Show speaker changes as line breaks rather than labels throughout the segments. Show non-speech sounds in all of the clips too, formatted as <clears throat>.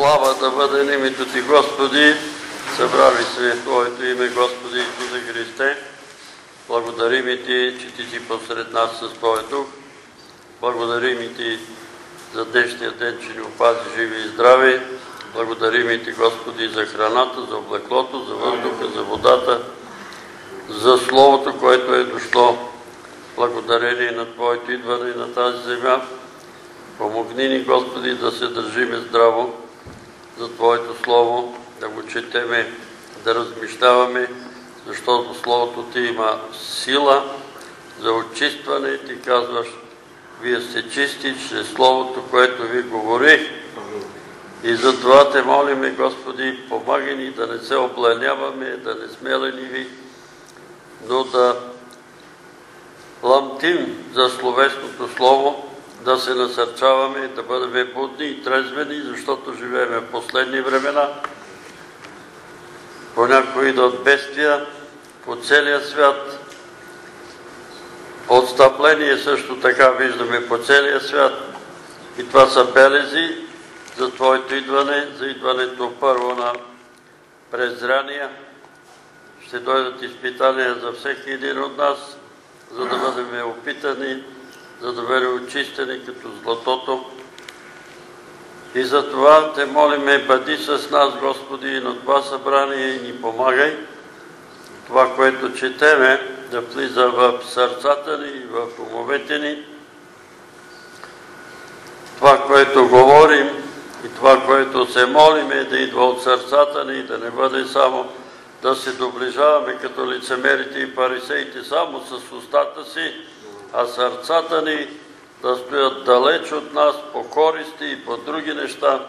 Слава да бъде на името Ти, Господи! Събрали сме в Твоето име, Господи Исусе Христе. Благодарим и Ти, че Ти си посред нас с Твоя дух. Благодарим и Ти за днешния ден, че ни опази живи и здрави. Благодарим и Ти, Господи, за храната, за облеклото, за въздуха, за водата, за Словото, което е дошло. Благодарение на Твоето идване на тази земя. Помогни ни, Господи, да се държиме здраво за Твоето Слово, да го четеме, да размишляваме, защото Словото Ти има сила за очистване. Ти казваш, Вие сте чисти чрез Словото, което Ви говори. И затова Те молиме, Господи, помагай ни да не се обленяваме, да не сме лениви, но да ламтим за словесното Слово, да се насърчаваме, да бъдем будни и трезвени, защото живеем в последни времена. Понякога идват бедствия по целия свят. Отстъпление също така виждаме по целия свят. И това са белези за Твоето идване, за идването първо на презрания. Ще дойдат изпитания за всеки един от нас, за да бъдем опитани, за да бъдем очистени като златото. И за това те молиме, бъди с нас, Господи, на това събрание и ни помагай. Това, което четеме, да влиза в сърцата ни и в умовете ни. Това, което говорим и това, което се молиме, да идва от сърцата ни, да не бъде само да се доближаваме като лицемерите и парисеите само с устата си, а сърцата ни да стоят далеч от нас по користи и по други неща.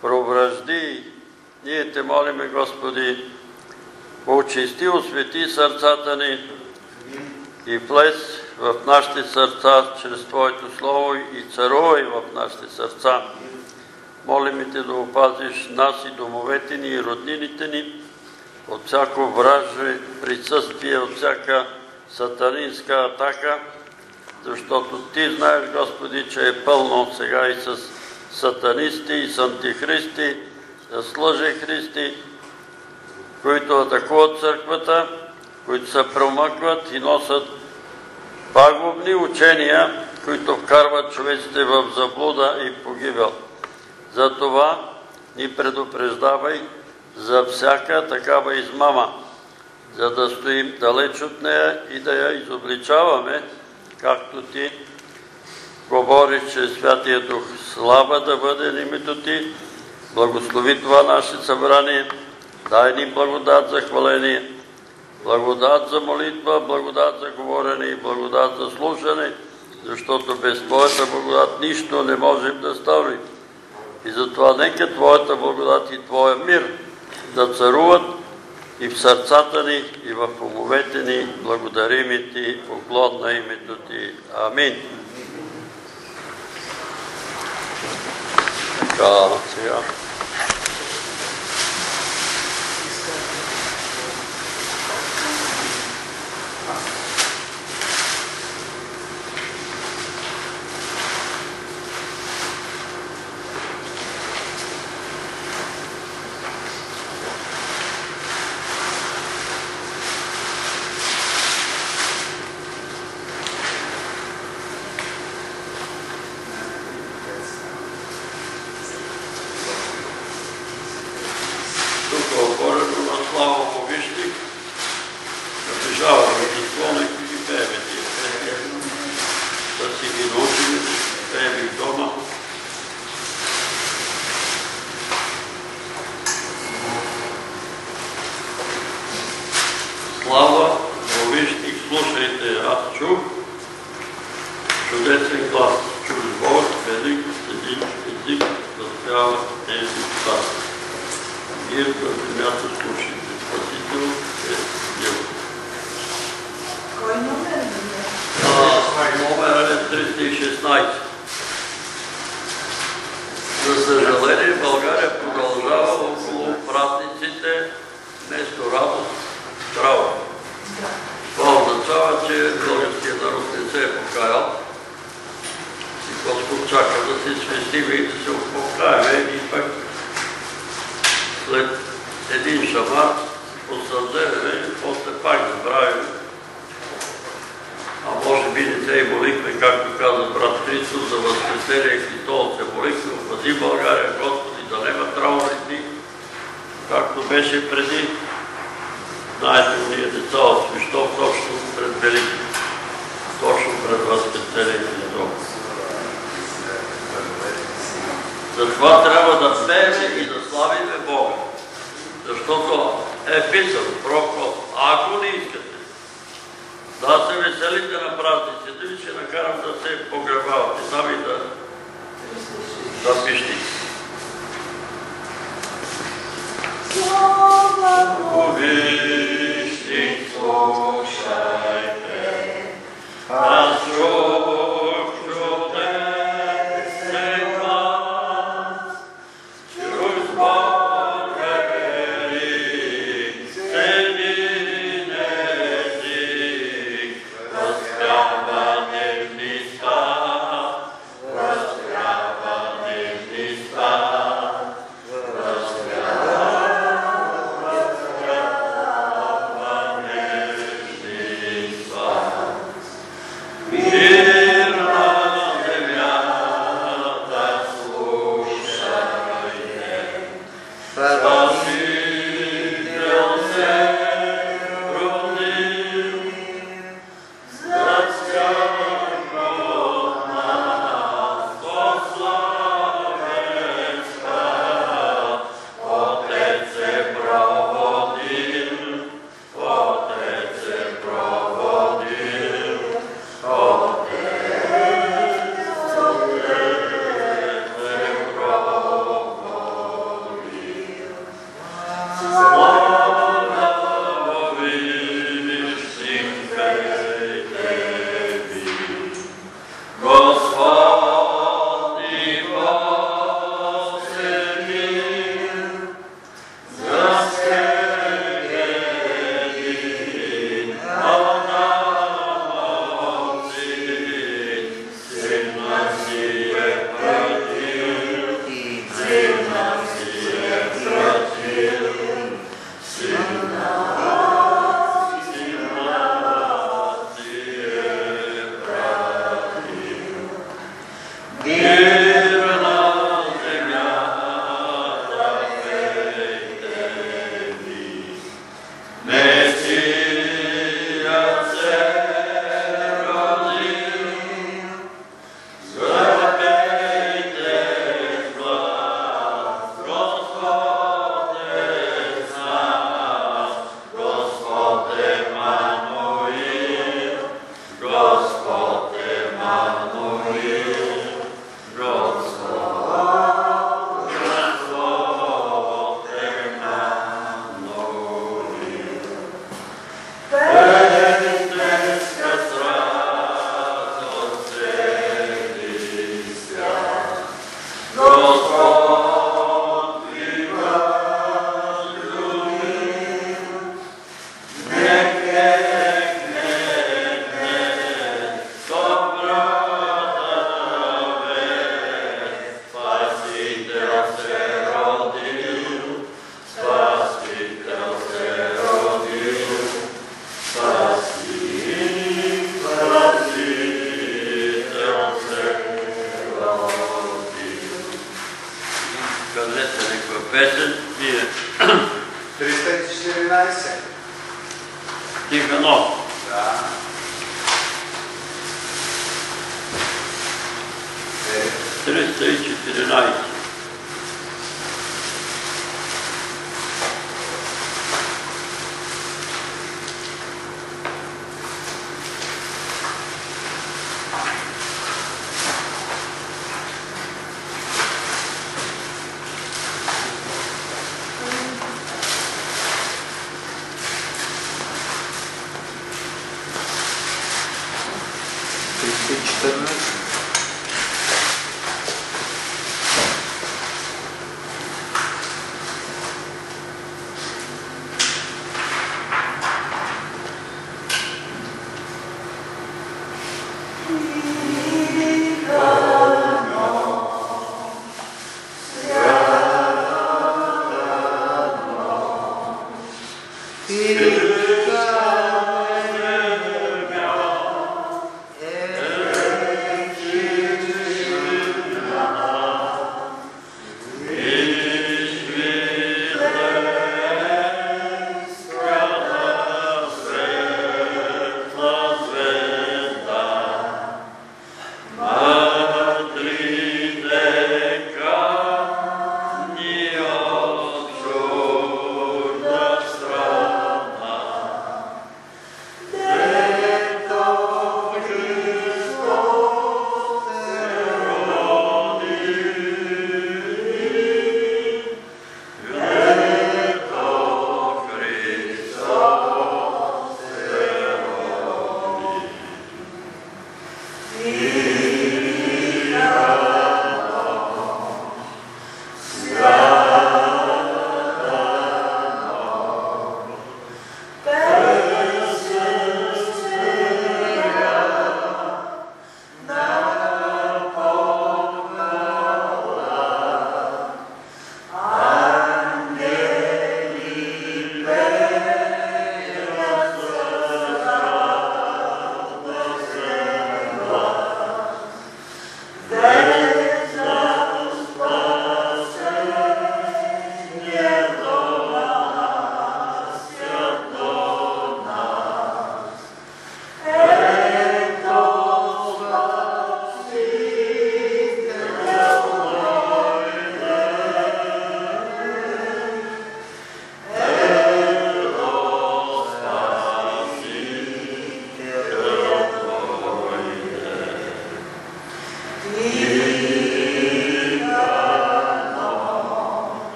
Провръжди, ние те молиме, Господи, очисти, освети сърцата ни и влез в нашите сърца чрез Твоето Слово и царувай в нашите сърца. Молиме Те да опазиш нас и домовете ни и роднините ни от всяко вражие присъствие, от всяка сатанинска атака, защото Ти знаеш, Господи, че е пълно сега и с сатанисти, и с антихристи, с лъжехристи, които атакуват църквата, които се промъкват и носят пагубни учения, които вкарват човеците в заблуда и погибел. Затова ни предупреждавай за всяка такава измама, за да стоим далеч от нея и да я изобличаваме, както Ти говориш чрез Святия Дух. Слава да бъде името Ти, благослови това наше събрание, дай ни благодат за хваление, благодат за молитва, благодат за говорене и благодат за слушане, защото без Твоята благодат нищо не можем да ставим. И затова нека Твоята благодат и Твоя мир да царуват и в сърцата ни, и в умовете ни. Благодарим и Ти, поклон на името Ти. Амин. Така, сега.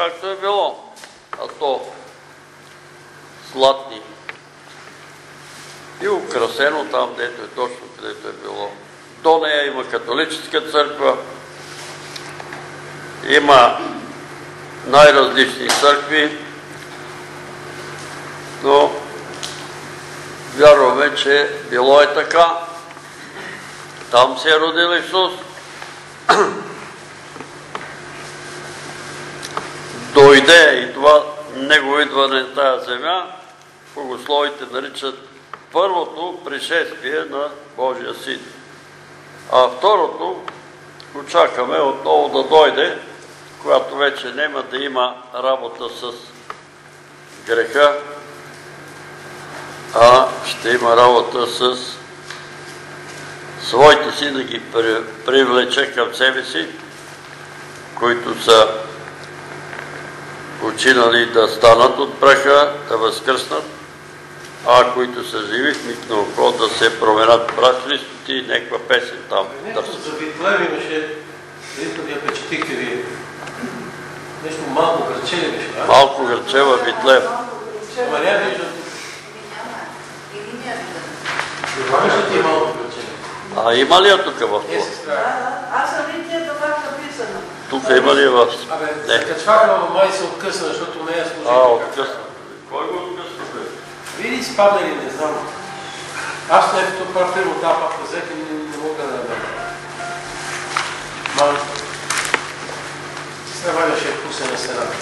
Както е било. А то златни. И украсено там, дето е точно където е било. До нея има католическа църква, има най-различни църкви, но вярваме, че било е така. Там се е родил Исус. <clears throat> Дойде и това Негово идване на тая земя, богословите наричат първото пришествие на Божия Син. А второто очакаме отново да дойде, когато вече няма да има работа с греха, а ще има работа с своите си да ги привлече към себе си, които са починали да станат от праха, да възкръснат, а които са живи в миг на око да се променят прах Христос и някаква песен там.
Нещо за Витлеем имаше, ви я печетихте вие. Нещо малко граче ли беше, а?
Малко гърчева Витлеем.
Ама не я виждам.
Или няма.
Виждате и малко граче.
А има ли я тук в
Е,
това?
аз съм видя това написано.
Тук има ли в...
Абе,
Не.
качвака май се откъсна, защото не я служи.
А, откъсна. Кой го откъсна, бе?
Види спадна ли, не знам. Аз не като това първо тази папка взех и не, не мога да намеря. Ма, сестра Валя ще я пусне на стената.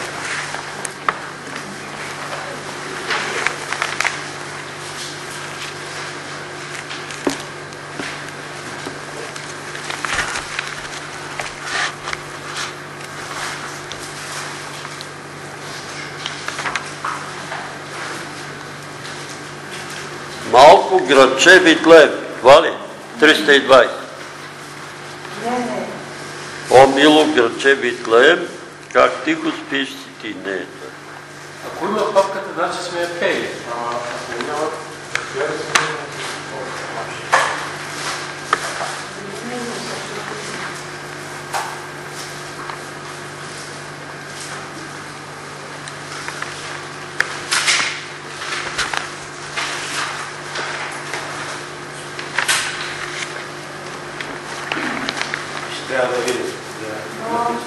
Малко градче Витлеем. Това ли? 320.
Не, не.
О, мило градче Витлеем, как тихо спиш си ти не е.
Ако има папката, значи сме я пели. Ама ако няма... трябва да видим.
Нощ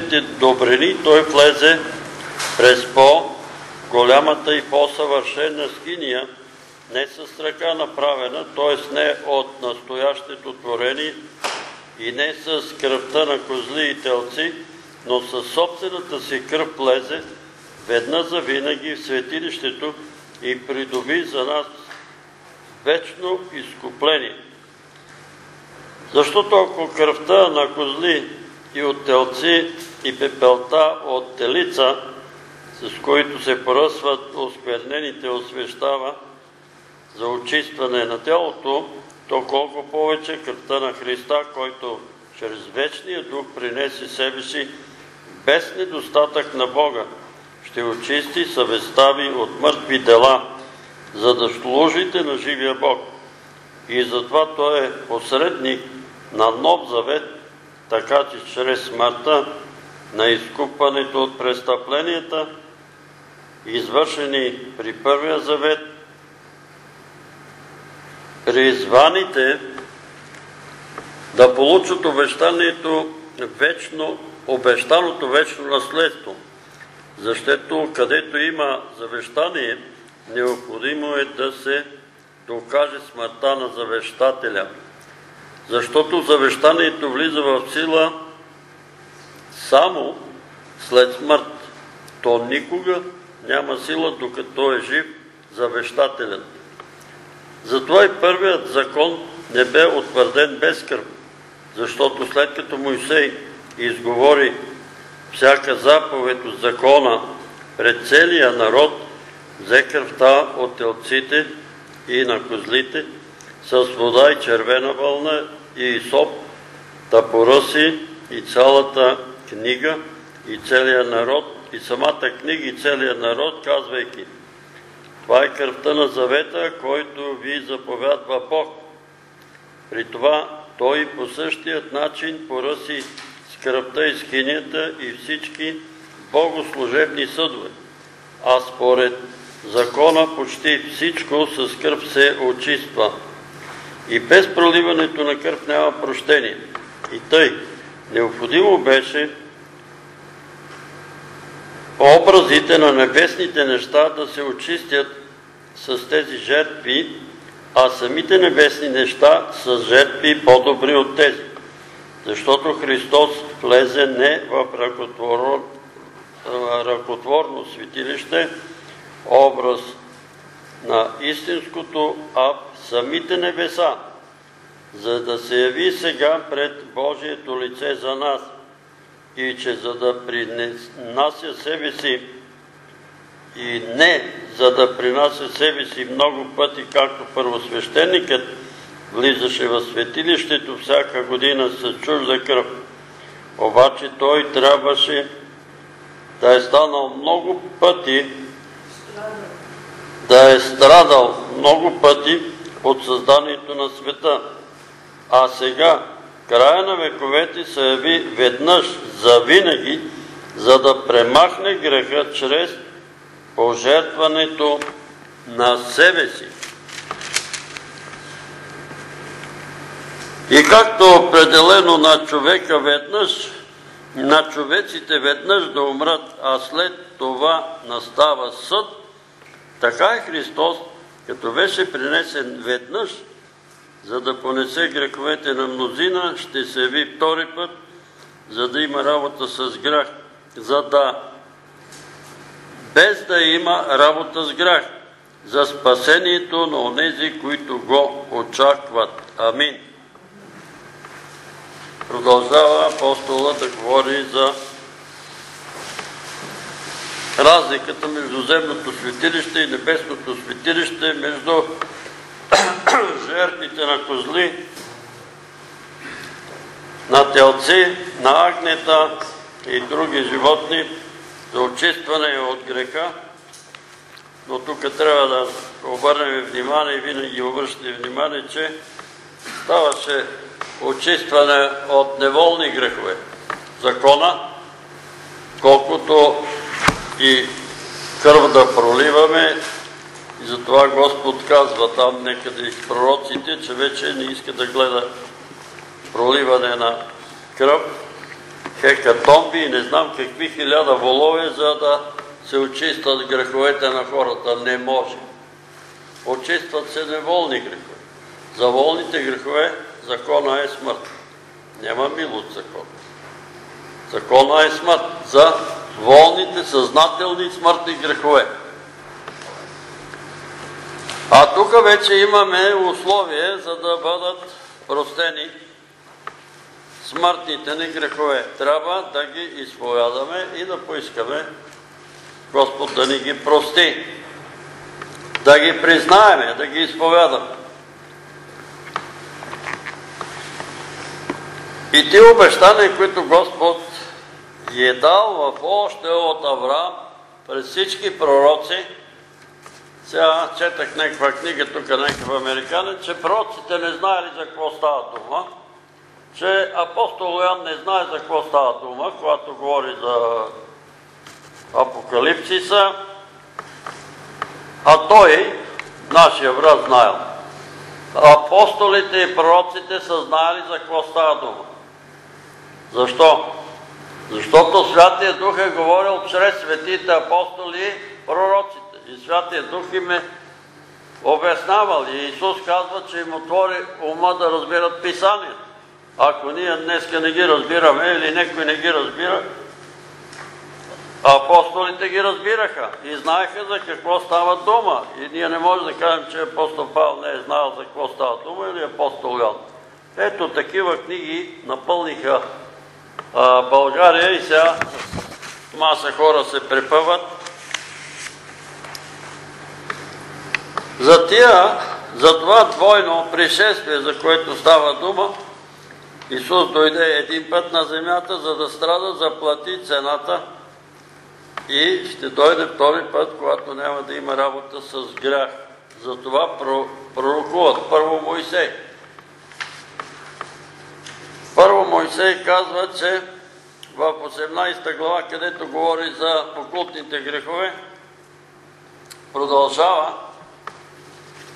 бъдещите добрини, той влезе през по-голямата и по-съвършена скиния, не с ръка направена, т.е. не от настоящето творение и не с кръвта на козли и телци, но със собствената си кръв влезе ведна за винаги в светилището и придоби за нас вечно изкупление. Защото ако кръвта на козли и от телци и пепелта от телица, с които се поръсват осквернените освещава за очистване на тялото, то колко повече кръвта на Христа, който чрез вечния дух принесе себе си без недостатък на Бога, ще очисти съвестта ви от мъртви дела, за да служите на живия Бог. И затова Той е посредник на нов завет, така че чрез смъртта на изкупването от престъпленията, извършени при първия завет, призваните да получат обещанието вечно обещаното вечно наследство. Защото където има завещание, необходимо е да се докаже смъртта на завещателя. Защото завещанието влиза в сила само след смърт. То никога няма сила, докато е жив завещателят. Затова и първият закон не бе утвърден без кръв, защото след като Моисей изговори всяка заповед от закона пред целия народ, взе кръвта от телците и на козлите с вода и червена вълна и изоп, да поръси и цялата книга и целият народ и самата книга и целият народ, казвайки това е кръвта на завета, който ви заповядва Бог. При това той по същият начин поръси с кръвта и скинята и всички богослужебни съдове. А според закона почти всичко с кръв се очиства. И без проливането на кръв няма прощение. И тъй, необходимо беше образите на небесните неща да се очистят с тези жертви, а самите небесни неща с жертви по-добри от тези. Защото Христос влезе не в ръкотворно светилище, образ на истинското, а самите небеса, за да се яви сега пред Божието лице за нас и че за да принася себе си и не за да принася себе си много пъти, както първосвещеникът влизаше в светилището всяка година с чужда кръв. Обаче той трябваше да е станал много пъти, да е страдал много пъти от създанието на света. А сега, края на вековете се яви веднъж за винаги, за да премахне греха чрез пожертването на себе си. И както определено на човека веднъж, на човеците веднъж да умрат, а след това настава съд, така е Христос, като беше принесен веднъж, за да понесе греховете на мнозина, ще се яви втори път, за да има работа с грях, за да без да има работа с грях, за спасението на онези, които го очакват. Амин. Продължава апостола да говори за разликата между земното светилище и небесното светилище, между <coughs> жертвите на козли, на телци, на агнета и други животни, за очистване от греха, но тук трябва да обърнем внимание и винаги обръщате внимание, че ставаше очистване от неволни грехове. Закона, колкото и кръв да проливаме, и затова Господ казва там некъде в пророците, че вече не иска да гледа проливане на кръв, хекатомби и не знам какви хиляда волове, за да се очистват греховете на хората. Не може. Очистват се неволни грехове. За волните грехове закона е смърт. Няма милост закон. Закона е смърт за волните, съзнателни смъртни грехове. А тук вече имаме условие, за да бъдат простени смъртните ни грехове. Трябва да ги изповядаме и да поискаме Господ да ни ги прости. Да ги признаеме, да ги изповядаме. И ти обещания, които Господ е дал в още от Авраам, през всички пророци, сега четах някаква книга, тук някакъв американец, че пророците не знаели за какво става дума че апостол Йоан не знае за какво става дума, когато говори за апокалипсиса, а той, нашия брат, знаел. Апостолите и пророците са знаели за какво става дума. Защо? Защото Святия Дух е говорил чрез светите апостоли и пророците. И Святия Дух им е обяснявал. И Исус казва, че им отвори ума да разбират Писанието. Ако ние днеска не ги разбираме или някой не ги разбира, апостолите ги разбираха и знаеха за какво става дума. И ние не можем да кажем, че апостол Павел не е знаел за какво става дума или апостол Йоан. Ето такива книги напълниха България и сега маса хора се препъват. За тия, за това двойно пришествие, за което става дума, Исус дойде един път на земята, за да страда, заплати цената и ще дойде втори път, когато няма да има работа с грях. Затова пророкуват първо Моисей. Първо Моисей казва, че в 18 глава, където говори за окултните грехове, продължава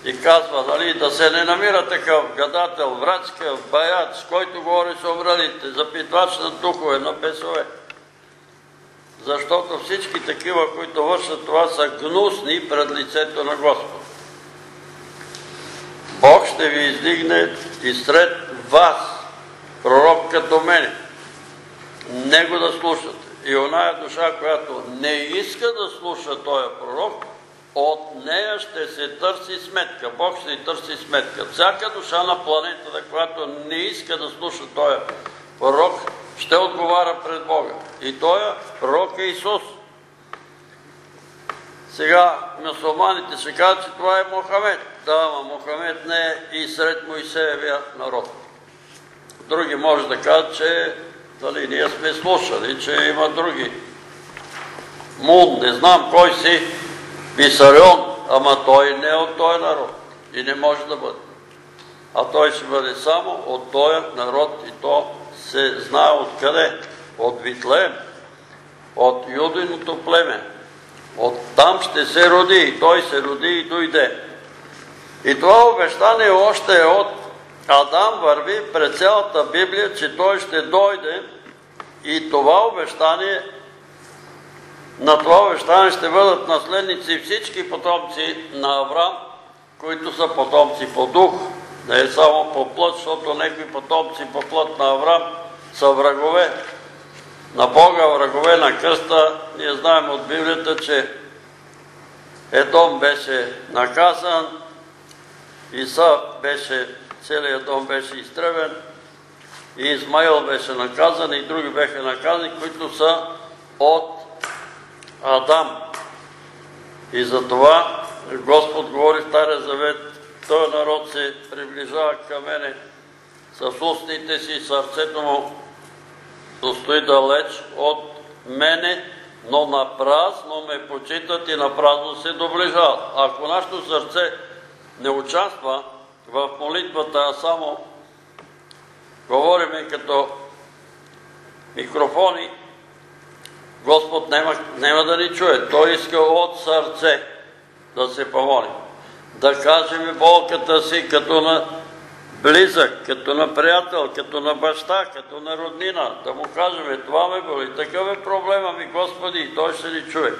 и казва, нали, да се не намира такъв гадател, врачка, баяч, който говори с умралите, запитвач на духове, на бесове. Защото всички такива, които вършат това, са гнусни пред лицето на Господ. Бог ще ви издигне и сред вас, пророк като мене. Него да слушате. И оная душа, която не иска да слуша този пророк, от нея ще се търси сметка. Бог ще ни търси сметка. Всяка душа на планетата, която не иска да слуша този пророк, ще отговаря пред Бога. И този пророк е Исус. Сега мусулманите ще кажат, че това е Мохамед. Да, но Мохамед не е и сред Моисеевия народ. Други може да кажат, че дали, ние сме слушали, че има други. Мун, не знам кой си, Писарион, ама той не е от този народ и не може да бъде. А той ще бъде само от този народ и то се знае откъде. От Витлеем, от юдиното племе. От там ще се роди и той се роди и дойде. И това обещание още е от Адам върви пред цялата Библия, че той ще дойде и това обещание на това обещание ще бъдат наследници всички потомци на Авраам, които са потомци по дух, не е само по плът, защото някои потомци по плът на Авраам са врагове. На Бога врагове на кръста, ние знаем от Библията, че Едом беше наказан, Иса беше, целият дом беше изтребен, и Измаил беше наказан и други беха наказани, които са от Адам. И затова Господ говори в Стария Завет, този народ се приближава към мене с устните си, сърцето му достои далеч от мене, но на празно ме почитат и на празно се доближават. Ако нашето сърце не участва в молитвата, а само говориме като микрофони, Господ няма, да ни чуе. Той иска от сърце да се помолим. Да кажем болката си като на близък, като на приятел, като на баща, като на роднина. Да му кажем, това ме боли. Такъв е проблема ми, Господи, и Той ще ни чуе.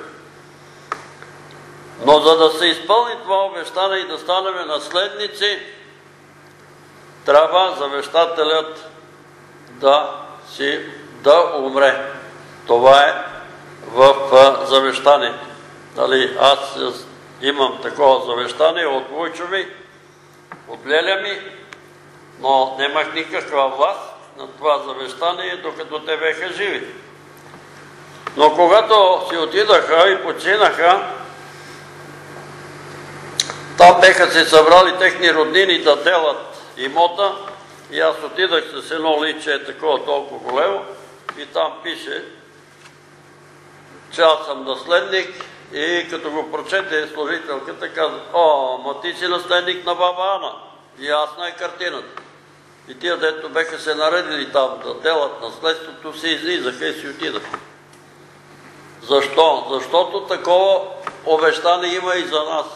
Но за да се изпълни това обещане и да станем наследници, трябва завещателят да си да умре. Това е в завещанието. Нали, аз имам такова завещание от Войчо ми, от Леля ми, но нямах никаква власт на това завещание, докато те беха живи. Но когато си отидаха и починаха, там беха се събрали техни роднини да делат имота и аз отидах с едно личе, такова толкова големо, и там пише че аз съм наследник и като го прочете служителката каза, о, ма ти си наследник на баба Ана. Ясна е картината. И тия, дето беха се наредили там да делат наследството, се излизаха и си отидаха. Защо? Защото такова обещание има и за нас.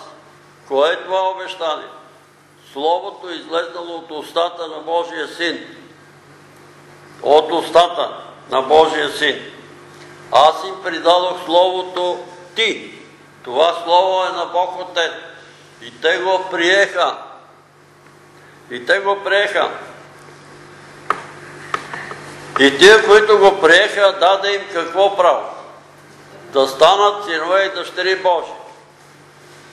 Кое е това обещание? Словото излезнало от устата на Божия Син. От устата на Божия син. Аз им придадох Словото Ти. Това Слово е на Бог Отец. И те го приеха. И те го приеха. И тия, които го приеха, даде им какво право? Да станат синове и дъщери Божи.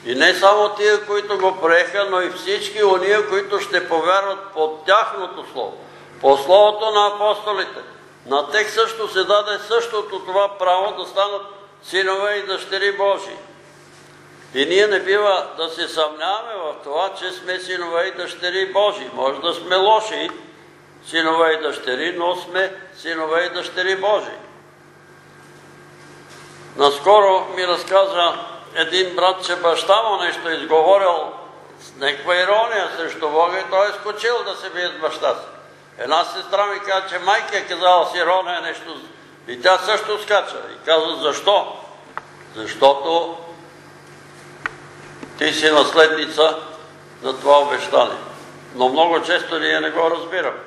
И не само тия, които го приеха, но и всички уния, които ще повярват под тяхното слово. По словото на апостолите. На тех също се даде същото това право да станат синове и дъщери Божи. И ние не бива да се съмняваме в това, че сме синове и дъщери Божи. Може да сме лоши синове и дъщери, но сме синове и дъщери Божи. Наскоро ми разказа един брат, че баща му нещо изговорил с някаква ирония срещу Бога и той е скочил да се бие с баща си. Една сестра ми каза, че майка е казала с ирония нещо и тя също скача. И каза, защо? Защото ти си наследница на това обещание. Но много често ние не го разбираме.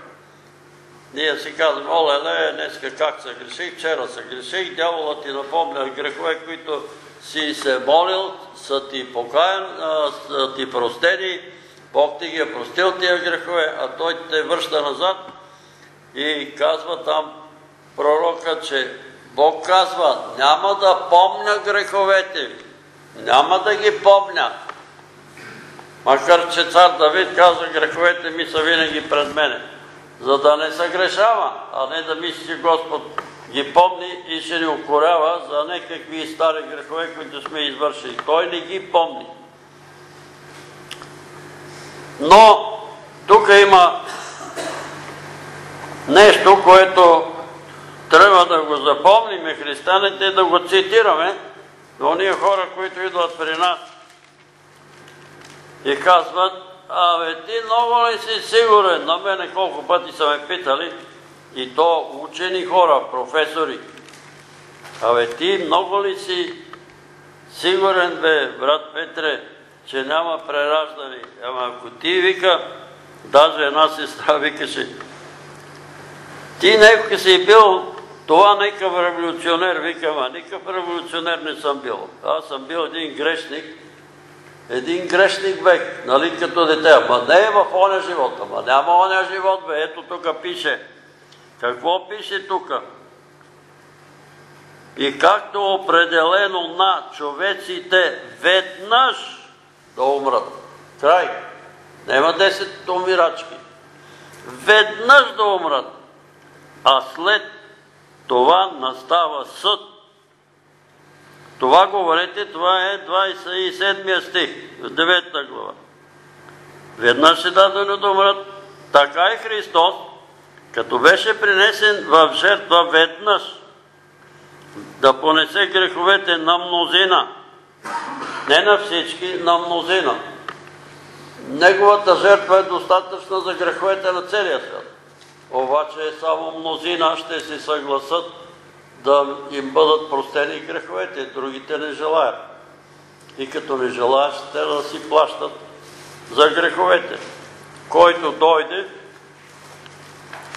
Ние си казваме, о, леле, днеска как се греших, вчера се греших, дяволът ти напомня грехове, които си се молил, са ти покаян, са ти простени, Бог ти ги е простил тия грехове, а Той те връща назад и казва там пророка, че Бог казва, няма да помня греховете ви, няма да ги помня. Макар, че цар Давид казва, греховете ми са винаги пред мене, за да не се грешава, а не да мисли, че Господ ги помни и ще ни укорява за някакви стари грехове, които сме извършили. Той не ги помни. Но тук има нещо, което трябва да го запомним и християните да го цитираме, но ние хора, които идват при нас и казват, абе ти много ли си сигурен? На мене колко пъти са ме питали, и то учени хора, професори. Абе ти много ли си сигурен бе, брат Петре, че няма прераждане? Ама ако ти вика, даже една сестра викаше, ти некога си бил това некъв революционер, вика, ама никакъв революционер не съм бил. Аз съм бил един грешник, един грешник век, нали като дете. Ама не е в оня живот, ама няма оня живот, бе. Ето тук пише, какво пише тук? И както определено на човеците веднъж да умрат. Край. Нема 10 умирачки. Веднъж да умрат. А след това настава съд. Това говорите, това е 27 стих, в 9 глава. Веднъж е дадено да умрат. Така и Христос като беше принесен в жертва веднъж, да понесе греховете на мнозина, не на всички, на мнозина. Неговата жертва е достатъчна за греховете на целия свят. Обаче само мнозина ще се съгласат да им бъдат простени греховете, другите не желаят. И като не желаят, ще да си плащат за греховете. Който дойде,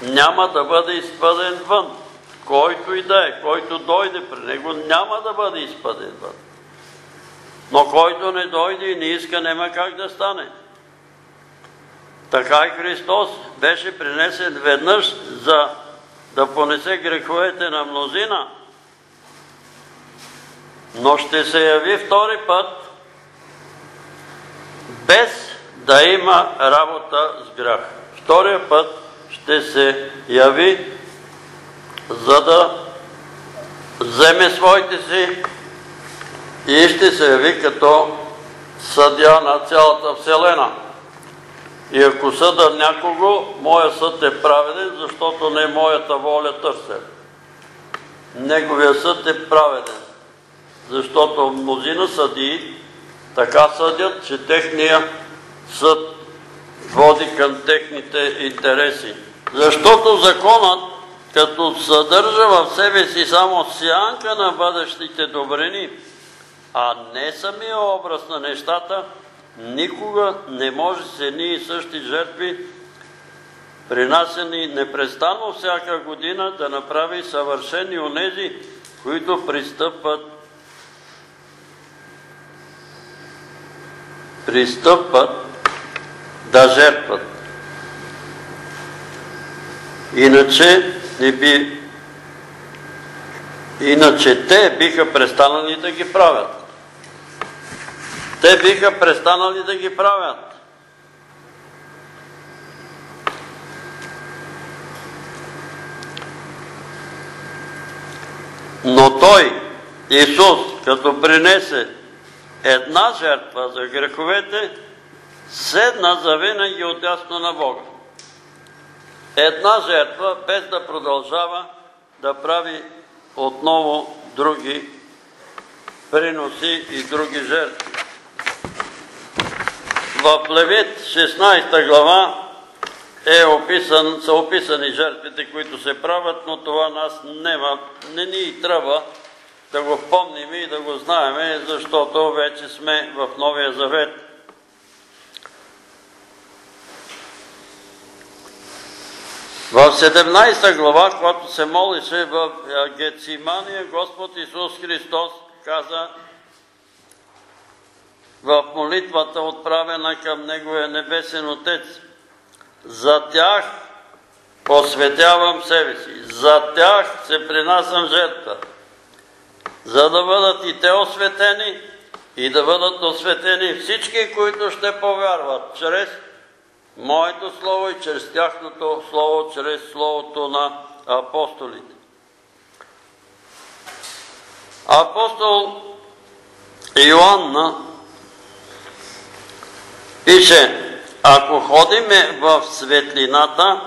няма да бъде изпъден вън. Който и да е, който дойде при него, няма да бъде изпъден вън. Но който не дойде и не иска, няма как да стане. Така и Христос беше принесен веднъж за да понесе греховете на мнозина, но ще се яви втори път без да има работа с грях. Втория път ще се яви, за да вземе своите си и ще се яви като съдя на цялата Вселена. И ако съда някого, моя съд е праведен, защото не моята воля търся. Неговия съд е праведен, защото мнозина съди така съдят, че техния съд води към техните интереси. Защото законът, като съдържа в себе си само сянка на бъдещите добрини, а не самия образ на нещата, никога не може с едни и същи жертви принасени непрестанно всяка година, да направи съвършени онези, които пристъпват пристъпват да жертват. Иначе не би Иначе те биха престанали да ги правят. Те биха престанали да ги правят. Но Той, Исус, като принесе една жертва за греховете, седна завинаги отясно на Бога. Една жертва, без да продължава да прави отново други приноси и други жертви. В Левит 16 глава е описан, са описани жертвите, които се правят, но това нас нема, не ни трябва да го помним и да го знаеме, защото вече сме в Новия Завет. В 17 глава, когато се молише в Гецимания, Господ Исус Христос каза в молитвата, отправена към Неговия Небесен Отец, за тях посветявам себе си, за тях се принасям жертва, за да бъдат и те осветени и да бъдат осветени всички, които ще повярват чрез Моето Слово и чрез тяхното Слово, чрез Словото на апостолите. Апостол Иоанна пише, ако ходиме в светлината,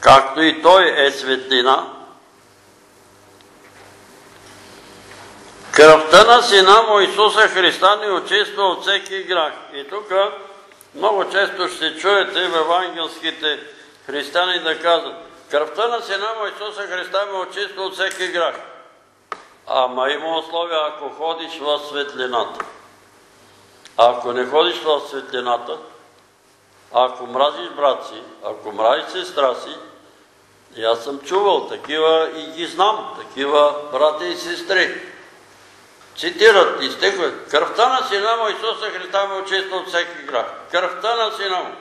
както и Той е светлина, кръвта на Сина му Исуса Христа ни очиства от всеки грах. И тук много често ще чуете в евангелските християни да казват кръвта на Сина му Исуса Христа ме очиства от всеки грах. Ама има условия, ако ходиш в светлината. Ако не ходиш в светлината, ако мразиш брат си, ако мразиш сестра си, и аз съм чувал такива и ги знам, такива брати и сестри. Цитират и стихове. Кръвта на сина му Исуса Христа ме очиства от всеки грах. Кръвта на сина му.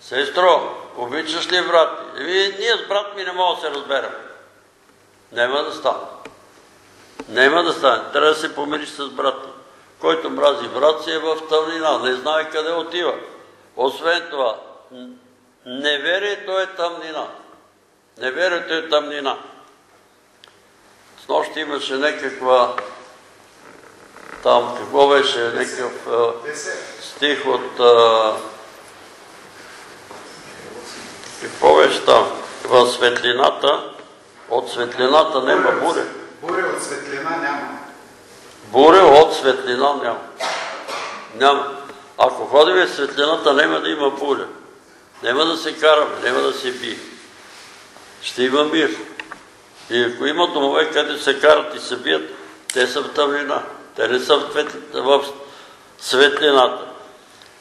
Сестро, обичаш ли брат? Еми, ние с брат ми не мога да се разберем. Нема да стане. Нема да стане. Трябва да се помириш с брат. Който мрази брат си е в тъмнина, не знае къде отива. Освен това, неверието е тъмнина. Неверието е тъмнина. С нощи имаше някаква там, какво беше, някакъв стих от... какво беше там? В светлината, от светлината няма буря.
Буря от светлина няма.
Буря от светлина няма. Няма. Ако ходим в светлината, няма да има буря. Няма да се караме, няма да се бие. Ще има мир. И ако има домове, където се карат и се бият, те са в тъмнина. Те не са в светлината.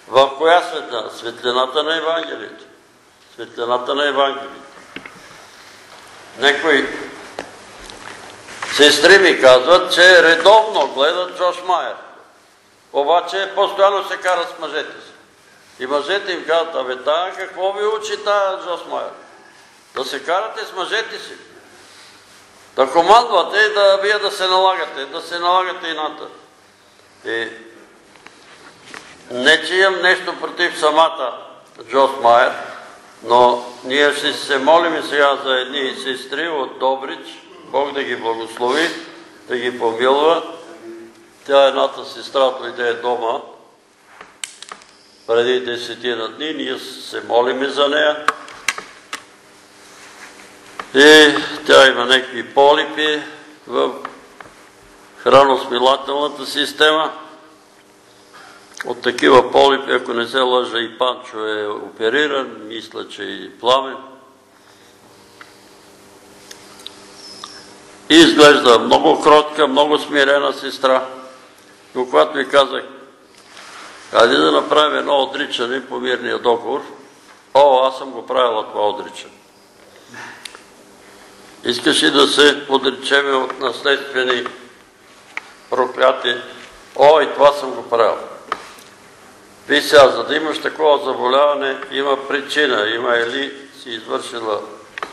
В коя светлина? Светлината на Евангелието. Светлината на Евангелието. Некои сестри ми казват, че редовно гледат Джош Майер. Обаче постоянно се карат с мъжете си. И мъжете им казват, абе тая какво ви учи тая Джош Майер? Да се карате с мъжете си. Да командвате, да вие да се налагате, да се налагате ината. И не, че имам нещо против самата Джос Майер, но ние ще се молим сега за едни сестри от Добрич, Бог да ги благослови, да ги помилва. Тя едната сестра дойде дома преди десетина дни, ние се молиме за нея. И тя има някакви полипи в храносмилателната система. От такива полипи, ако не се лъжа, и Панчо е опериран, мисля, че и Пламен. Изглежда много кротка, много смирена сестра. Но когато ви казах, хайде да направим едно отричане по мирния договор, О, аз съм го правила това отричане. Ли да се отречеме от наследствени прокляти? О, и това съм го правил. Ви сега, за да имаш такова заболяване, има причина. Има или си извършила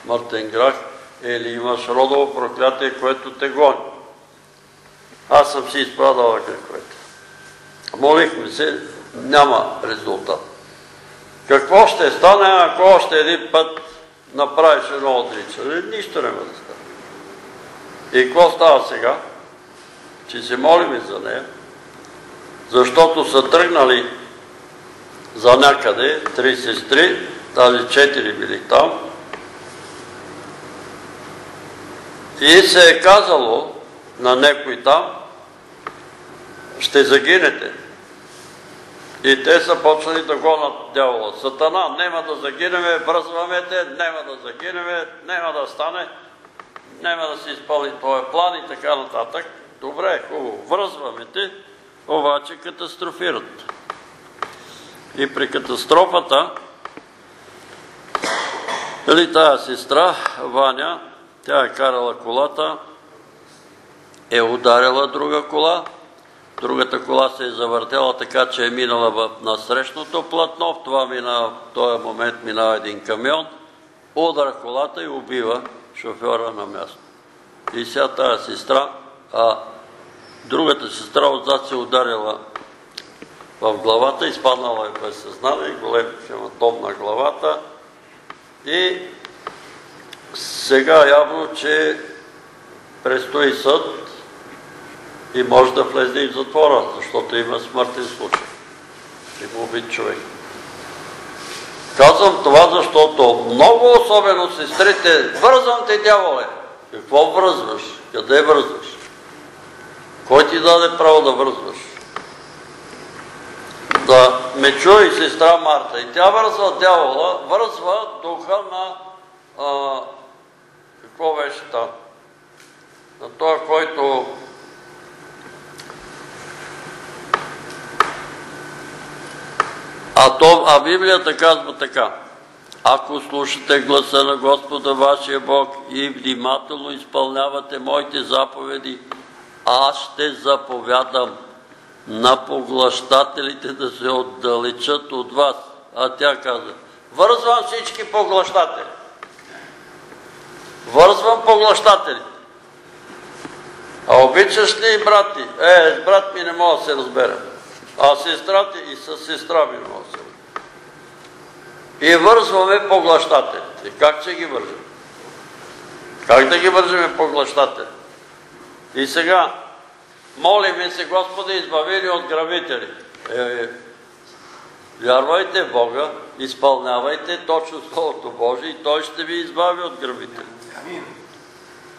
смъртен грах, или имаш родово проклятие, което те гони. Аз съм си изпадала греховете. Молихме се, няма резултат. Какво ще стане, ако още един път направиш едно отричане? Нищо няма да стане. И какво става сега? Че се молиме за нея, защото са тръгнали за някъде три сестри, тази четири били там, и се е казало на некой там, ще загинете. И те са почнали да гонат дявола. Сатана, няма да загинеме, връзваме те, няма да загинеме, няма да стане, няма да се изпълни този план и така нататък. Добре, хубаво, връзваме те, обаче катастрофират. И при катастрофата, дали тая сестра, Ваня, тя е карала колата, е ударила друга кола, Другата кола се е завъртела така, че е минала в насрещното платно. В, това мина, в този момент минава един камион, удара колата и убива шофьора на място. И сега тази сестра, а другата сестра отзад се ударила в главата, изпаднала е без съзнание, голем хематом на главата и сега явно, че предстои съд и може да влезе и в затвора, защото има смъртен случай. Има убит човек. Казвам това, защото много особено сестрите, вързвам те, дяволе. Какво връзваш? Къде връзваш? Кой ти даде право да връзваш? Да ме чуе и сестра Марта. И тя вързва дявола, вързва духа на... там? На това, който А, то, а Библията казва така. Ако слушате гласа на Господа вашия Бог и внимателно изпълнявате моите заповеди, аз ще заповядам на поглъщателите да се отдалечат от вас. А тя каза, вързвам всички поглъщатели. Вързвам поглъщатели. А обичаш ли брати? Е, с брат ми не мога да се разбера а сестрата и с сестра ми носила. И вързваме поглъщателите. Как ще ги вържем? Как да ги вържеме поглъщатели? И сега, молиме се, Господи, избавили от грабители. Е, е, вярвайте Бога, изпълнявайте точно Словото Божие и Той ще ви избави от грабители.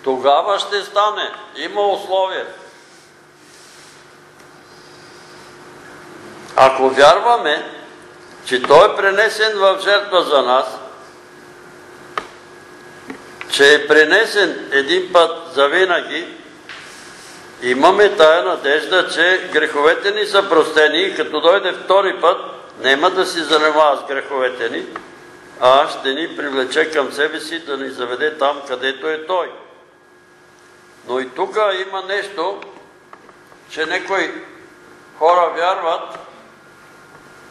Тогава ще стане. Има условия. Ако вярваме, че Той е пренесен в жертва за нас, че е пренесен един път за винаги, имаме тая надежда, че греховете ни са простени и като дойде втори път, няма да си занимава с греховете ни, а ще ни привлече към себе си да ни заведе там, където е Той. Но и тук има нещо, че некои хора вярват,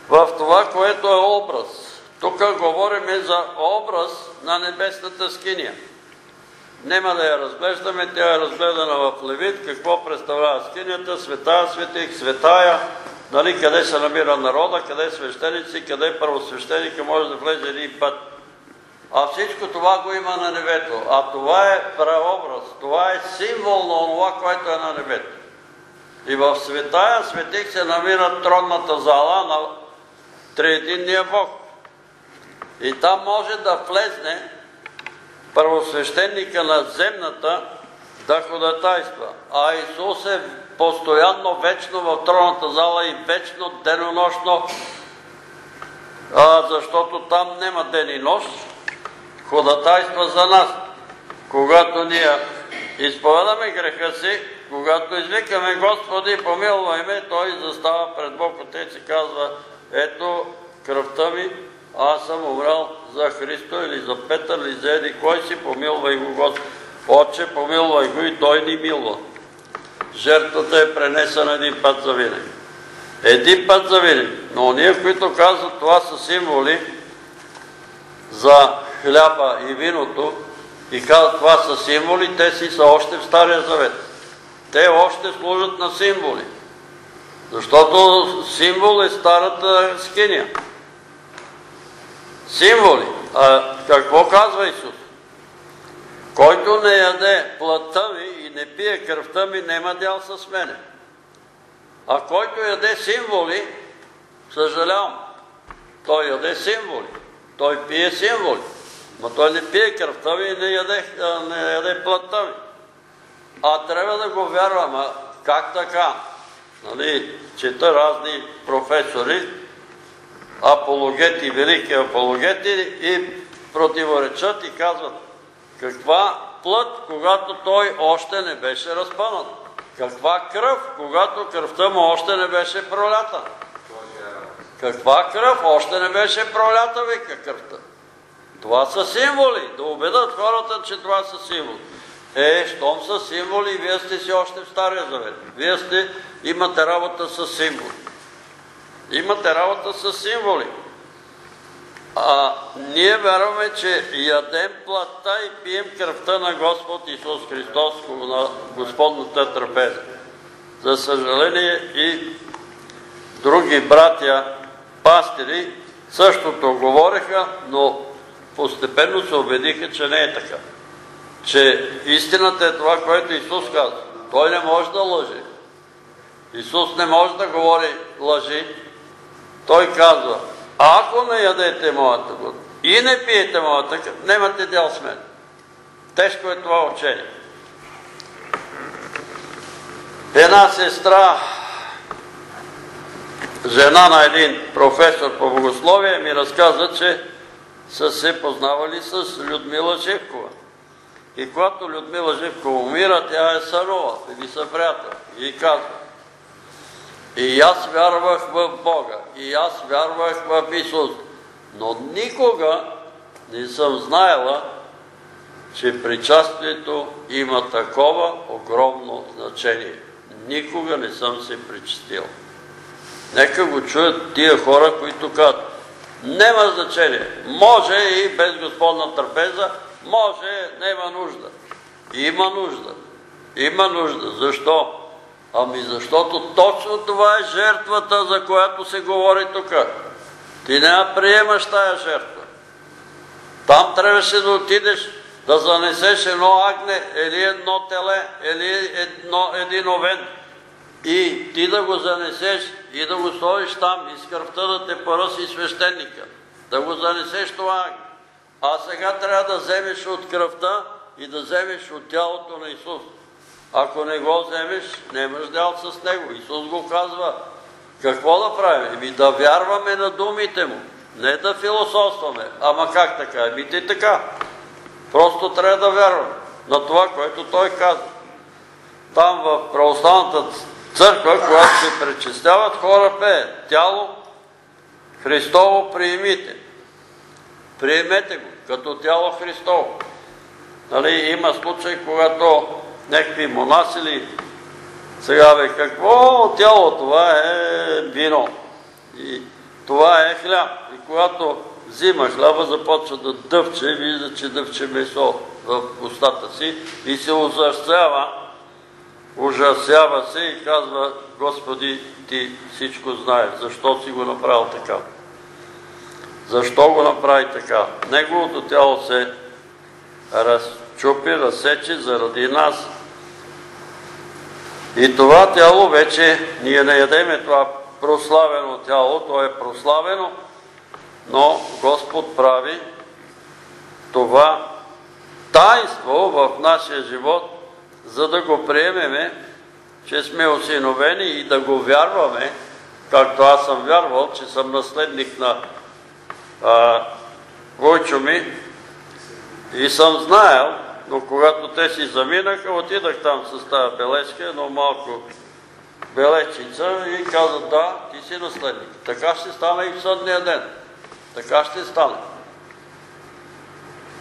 в това, което е образ. Тук говорим за образ на небесната скиния. Нема да я разглеждаме, тя е разгледана в Левит, какво представлява скинията, светая светих, светая, нали, къде се намира народа, къде свещеници, къде първосвещеника може да влезе един път. А всичко това го има на небето. А това е преобраз, това е символ на това, което е на небето. И в светая светих се намира тронната зала на триединния Бог. И там може да влезне първосвещеника на земната да ходатайства. А Исус е постоянно, вечно в тронната зала и вечно, денонощно, защото там нема ден и нощ, ходатайства за нас. Когато ние изповедаме греха си, когато извикаме Господи, помилвай ме, Той застава пред Бог Отец и казва, ето кръвта ми аз съм умрял за Христо или за Петър или за еди, кой си помилвай го Господ. Отче, помилвай го и той ни милва. Жертвата е пренесена един път за винаги. Един път за винаги. Но ние, които казват това са символи за хляба и виното и казват това са символи, те си са още в Стария Завет. Те още служат на символи. Защото символ е старата скиния. Символи. А какво казва Исус? Който не яде плътта ми и не пие кръвта ми, нема дял с мене. А който яде символи, съжалявам, той яде символи. Той пие символи. Но той не пие кръвта ми и не яде, не яде плътта ми. А трябва да го вярвам. А как така? Нали, чета разни професори, апологети, велики апологети и противоречат и казват каква плът, когато той още не беше разпънат. Каква кръв, когато кръвта му още не беше пролята. Каква кръв още не беше пролята, вика кръвта. Това са символи. Да убедат хората, че това са символи. Е, щом са символи, вие сте си още в Стария Завет. Вие сте, имате работа с символи. Имате работа с символи. А ние вярваме, че ядем плата и пием кръвта на Господ Исус Христос на Господната трапеза. За съжаление и други братя, пастири, същото говореха, но постепенно се убедиха, че не е така. Че истината е това, което Исус казва. Той не може да лъже. Исус не може да говори лъжи. Той казва, ако не ядете моята год и не пиете моята кръв, немате дял с мен. Тежко е това учение. Една сестра, жена на един професор по богословие, ми разказа, че са се познавали с Людмила Живкова. И когато Людмила Живкова умира, тя е сънува или са приятел. И казва, и аз вярвах в Бога, и аз вярвах в Исус, но никога не съм знаела, че причастието има такова огромно значение. Никога не съм се причастил. Нека го чуят тия хора, които казват, нема значение. Може и без Господна трапеза, може, нема нужда. Има нужда. Има нужда. Защо? Ами защото точно това е жертвата, за която се говори тук. Ти не приемаш тая жертва. Там трябваше да отидеш да занесеш едно агне или едно теле, или един овен и ти да го занесеш и да го сложиш там и с кръвта да те поръси свещеника. Да го занесеш това агне. А сега трябва да вземеш от кръвта и да вземеш от тялото на Исус. Ако не го вземеш, нямаш дял с него. Исус го казва. Какво да правим? Еми да вярваме на думите му. Не да философстваме. Ама как така? Еми ти така. Просто трябва да вярваме на това, което той казва. Там в православната църква, когато се пречистяват, хора пеят. Тяло Христово приемите. Приемете го като тяло Христово. Нали, има случай, когато някакви монасили сега бе, какво тяло? Това е вино. И това е хляб. И когато взима хляба, започва да дъвче, вижда, че дъвче месо в устата си и се ужасява, ужасява се и казва, Господи, ти всичко знаеш. Защо си го направил така? Защо го направи така? Неговото тяло се разчупи, разсече заради нас. И това тяло вече, ние не ядеме това прославено тяло, то е прославено, но Господ прави това таинство в нашия живот, за да го приемеме, че сме осиновени и да го вярваме, както аз съм вярвал, че съм наследник на Войчо ми и съм знаел, но когато те си заминаха, отидах там с тази бележка, едно малко белечица и каза, да, ти си наследник. Така ще стана и в съдния ден. Така ще стане.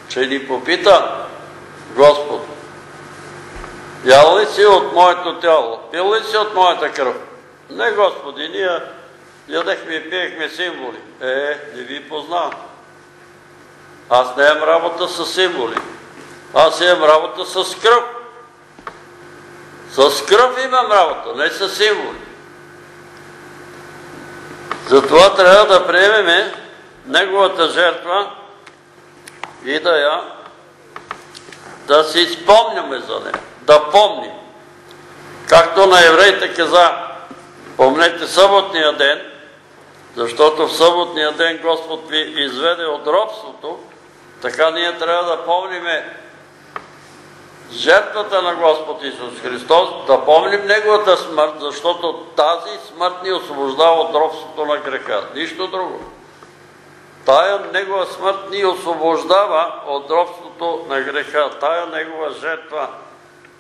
Че ни попита Господ, ял ли си от моето тяло, пил ли си от моята кръв? Не, Господи, ние ядехме и пиехме символи. Е, не ви познавам. Аз не имам работа с символи. Аз имам работа с кръв. С кръв имам работа, не с символи. Затова трябва да приемеме Неговата жертва и да я да си спомняме за нея, да помним. Както на евреите каза, помнете съботния ден, защото в съботния ден Господ ви изведе от робството, така ние трябва да помниме жертвата на Господ Исус Христос, да помним Неговата смърт, защото тази смърт ни освобождава от робството на греха. Нищо друго. Тая Негова смърт ни освобождава от робството на греха. Тая Негова жертва,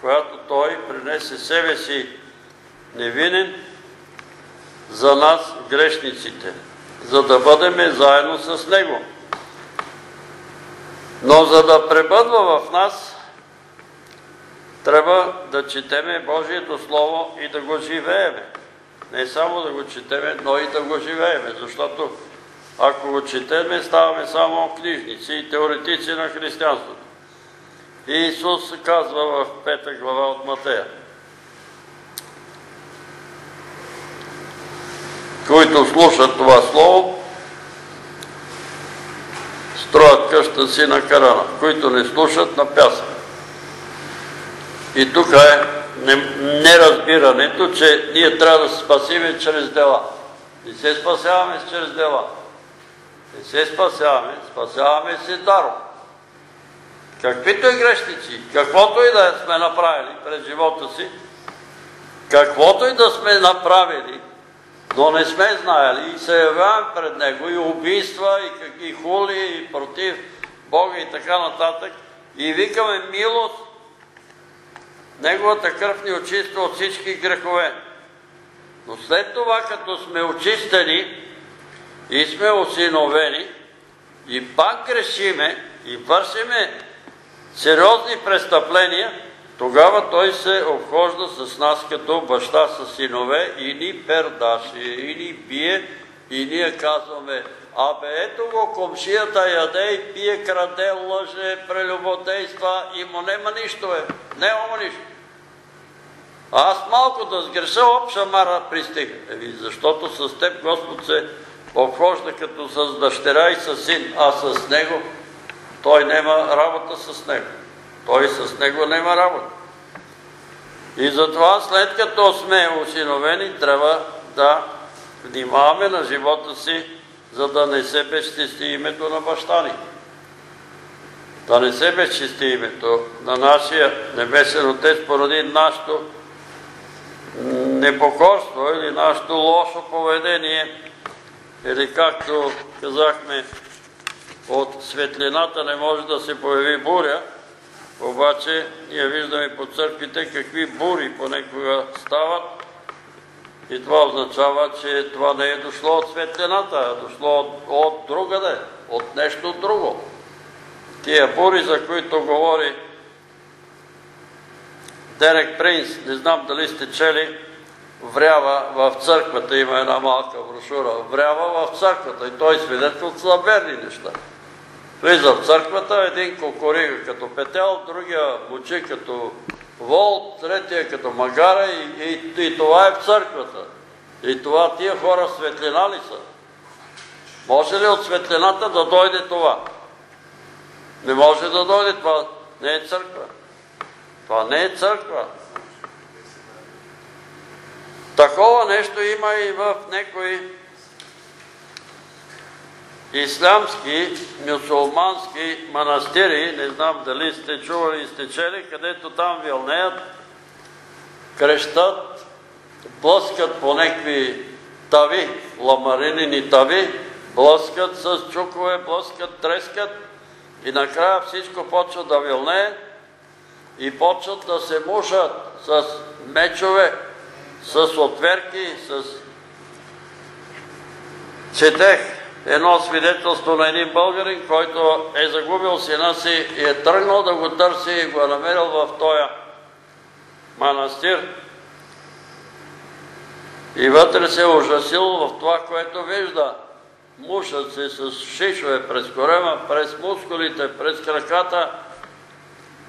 която Той принесе себе си невинен за нас грешниците, за да бъдем заедно с Него. Но за да пребъдва в нас, трябва да четеме Божието Слово и да го живееме. Не само да го четеме, но и да го живееме, защото ако го четеме, ставаме само книжници и теоретици на християнството. И Исус казва в пета глава от Матея. Които слушат това слово, строят къща си на карана. Които не слушат, на пясък. И тук е неразбирането, че ние трябва да се спасиме чрез дела. Не се спасяваме чрез дела. Не се спасяваме, спасяваме се даром. Каквито и грешници, каквото и да сме направили през живота си, каквото и да сме направили, но не сме знаели и се явяваме пред Него и убийства, и, какви хули, и против Бога и така нататък, и викаме милост, Неговата кръв ни очиства от всички грехове. Но след това, като сме очистени, и сме осиновени и пак грешиме и вършиме сериозни престъпления, тогава той се обхожда с нас като баща с синове и ни пердаше, и ни бие, и ние казваме, абе ето го, комшията яде и пие, краде, лъже, прелюбодейства и му нема нищо е. Нема му нищо. аз малко да сгреша, оп, шамара пристига. Еви, защото с теб Господ се обхожда като с дъщеря и с син, а с него той нема работа с него. Той с него нема работа. И затова след като сме осиновени, трябва да внимаваме на живота си, за да не се безчисти името на баща ни. Да не се безчисти името на нашия небесен Отец поради нашето непокорство или нашето лошо поведение или както казахме, от светлината не може да се появи буря, обаче ние виждаме по църквите какви бури понекога стават и това означава, че това не е дошло от светлината, а дошло от, другаде, от нещо друго. Тия бури, за които говори Дерек Принс, не знам дали сте чели, врява в църквата, има една малка брошура, врява в църквата и той свидетел за верни неща. Влиза в църквата, един кокорига като петел, другия мучи като вол, третия като магара и, и, и това е в църквата. И това тия хора светлина ли са? Може ли от светлината да дойде това? Не може да дойде това. Не е църква. Това не е църква. Такова нещо има и в някои ислямски, мюсулмански манастири, не знам дали сте чували и сте чели, където там вилнеят, крещат, блъскат по някакви тави, ламаринини тави, блъскат с чукове, блъскат, трескат и накрая всичко почва да вилнее и почват да се мушат с мечове, с отверки, с... Четех едно свидетелство на един българин, който е загубил сина си и е тръгнал да го търси и го е намерил в този манастир. И вътре се е ужасил в това, което вижда. Мушат се с шишове през корема, през мускулите, през краката.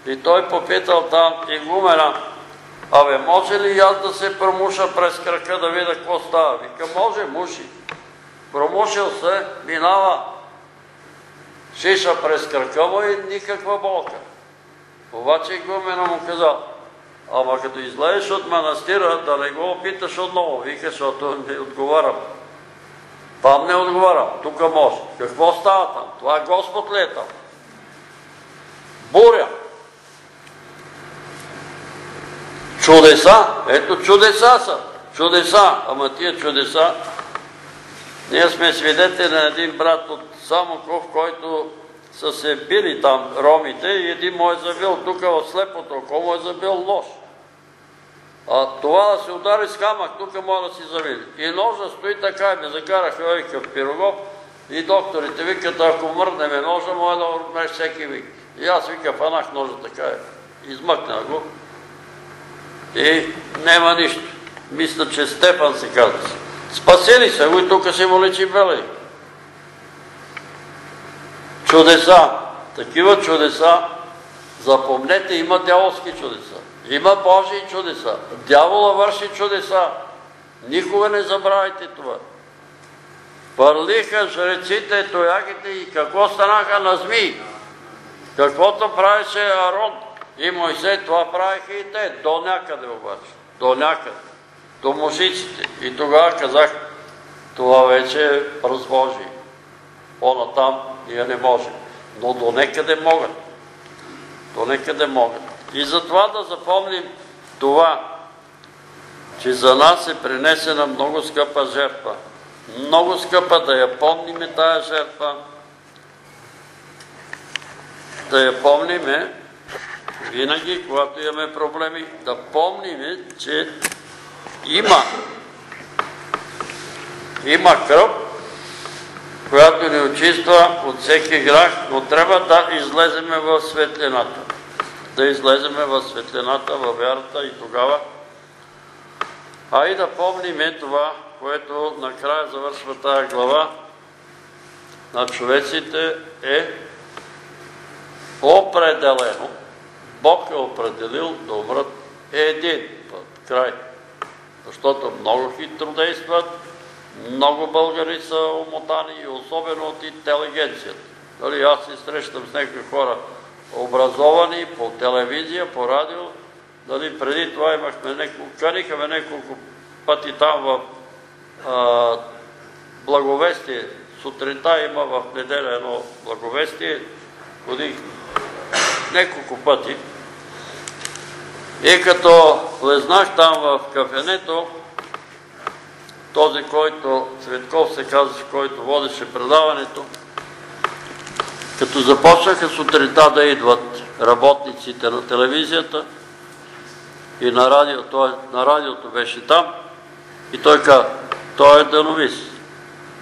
И той попитал там игумена, абе може ли аз да се промуша през крака да видя какво става? Вика, може, муши. Промушил се, минава шиша през крака му и никаква болка. Обаче игумена му казал, ама като излезеш от манастира, да не го опиташ отново. Вика, защото не отговарям. Там не отговарям, тук може. Какво става там? Това Господ ли е там? Буря. Чудеса. Ето чудеса са. Чудеса. Ама тия чудеса. Ние сме свидетели на един брат от Самоков, който са се били там ромите и един му е забил тук в слепото око, му е забил нож. А това да се удари с камък, тук може да си завили. И ножа стои така и ме закараха вика в пирогов и докторите викат, ако мърнеме ножа, може да умреш всеки вик. И аз вика, фанах ножа така е. Измъкна го. И няма нищо. Мисля, че Стефан се казва. Спасили се го и тук се му лечи белей. Чудеса. Такива чудеса. Запомнете, има дяволски чудеса. Има Божии чудеса. Дявола върши чудеса. Никога не забравяйте това. Пърлиха жреците, тоягите и какво станаха на змии. Каквото правеше Арон и Мойсей, това правиха и те. До някъде обаче. До някъде. До мушиците. И тогава казах, това вече е Божий. По-натам ние не можем. Но до некъде могат. До некъде могат. И затова да запомним това, че за нас е принесена много скъпа жертва. Много скъпа да я помниме тая жертва, да я помниме винаги, когато имаме проблеми, да помниме, че има има кръв, която ни очиства от всеки грах, но трябва да излеземе в светлината. Да излеземе в светлината, във вярата и тогава. А и да помниме това, което накрая завършва тая глава на човеците е определено. Бог е определил да умрат един път. Край. Защото много хитро действат, много българи са умотани и особено от интелигенцията. Дали, аз се срещам с някакви хора образовани по телевизия, по радио. Дали, преди това имахме няколко, канихаме няколко пъти там в благовестие. Сутринта има в неделя едно благовестие. Ходих няколко пъти. И като влезнах там в кафенето, този, който Цветков се казваше, който водеше предаването, като започнаха сутринта да идват работниците на телевизията и на радиото, на радиото беше там, и той каза, той е дановис.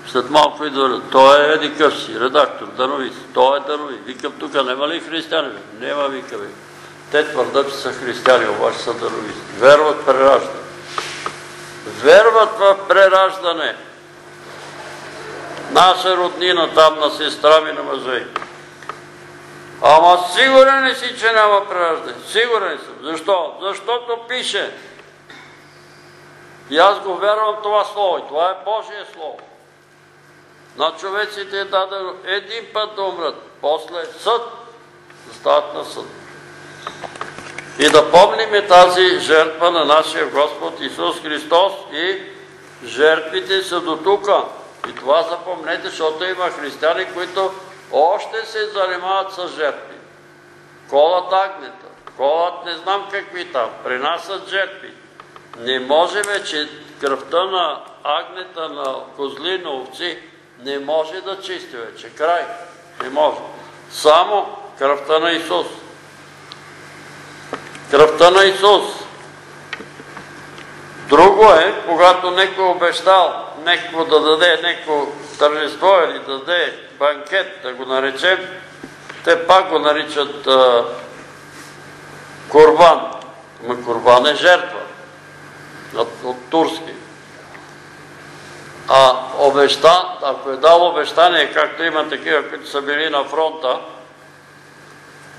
След малко идва, той е еди къв си, редактор, дановис. Той е дановис. Викам тук, нема ли християни? Нема, вика. Те твърдат, че са християни, обаче са дановисти. Верват, прераждат верват в прераждане. Наша роднина там на сестра ми на мъже. Ама сигурен ли си, че няма прераждане? Сигурен съм. Защо? Защото пише. И аз го вярвам това слово. И това е Божие слово. На човеците е дадено един път да умрат. После съд. Да стават на съд. И да помниме тази жертва на нашия Господ Исус Христос и жертвите са до тука. И това запомнете, защото има християни, които още се занимават с жертви. Колат агнета, колат не знам какви там, принасят жертви. Не може вече кръвта на агнета, на козли, на овци, не може да чисти вече. Край. Не може. Само кръвта на Исус. Кръвта на Исус. Друго е, когато некой обещал некво да даде некво тържество или да даде банкет, да го наречем, те пак го наричат а, Курбан. Ма е жертва от турски. А обеща, ако е дал обещание, както има такива, които са били на фронта,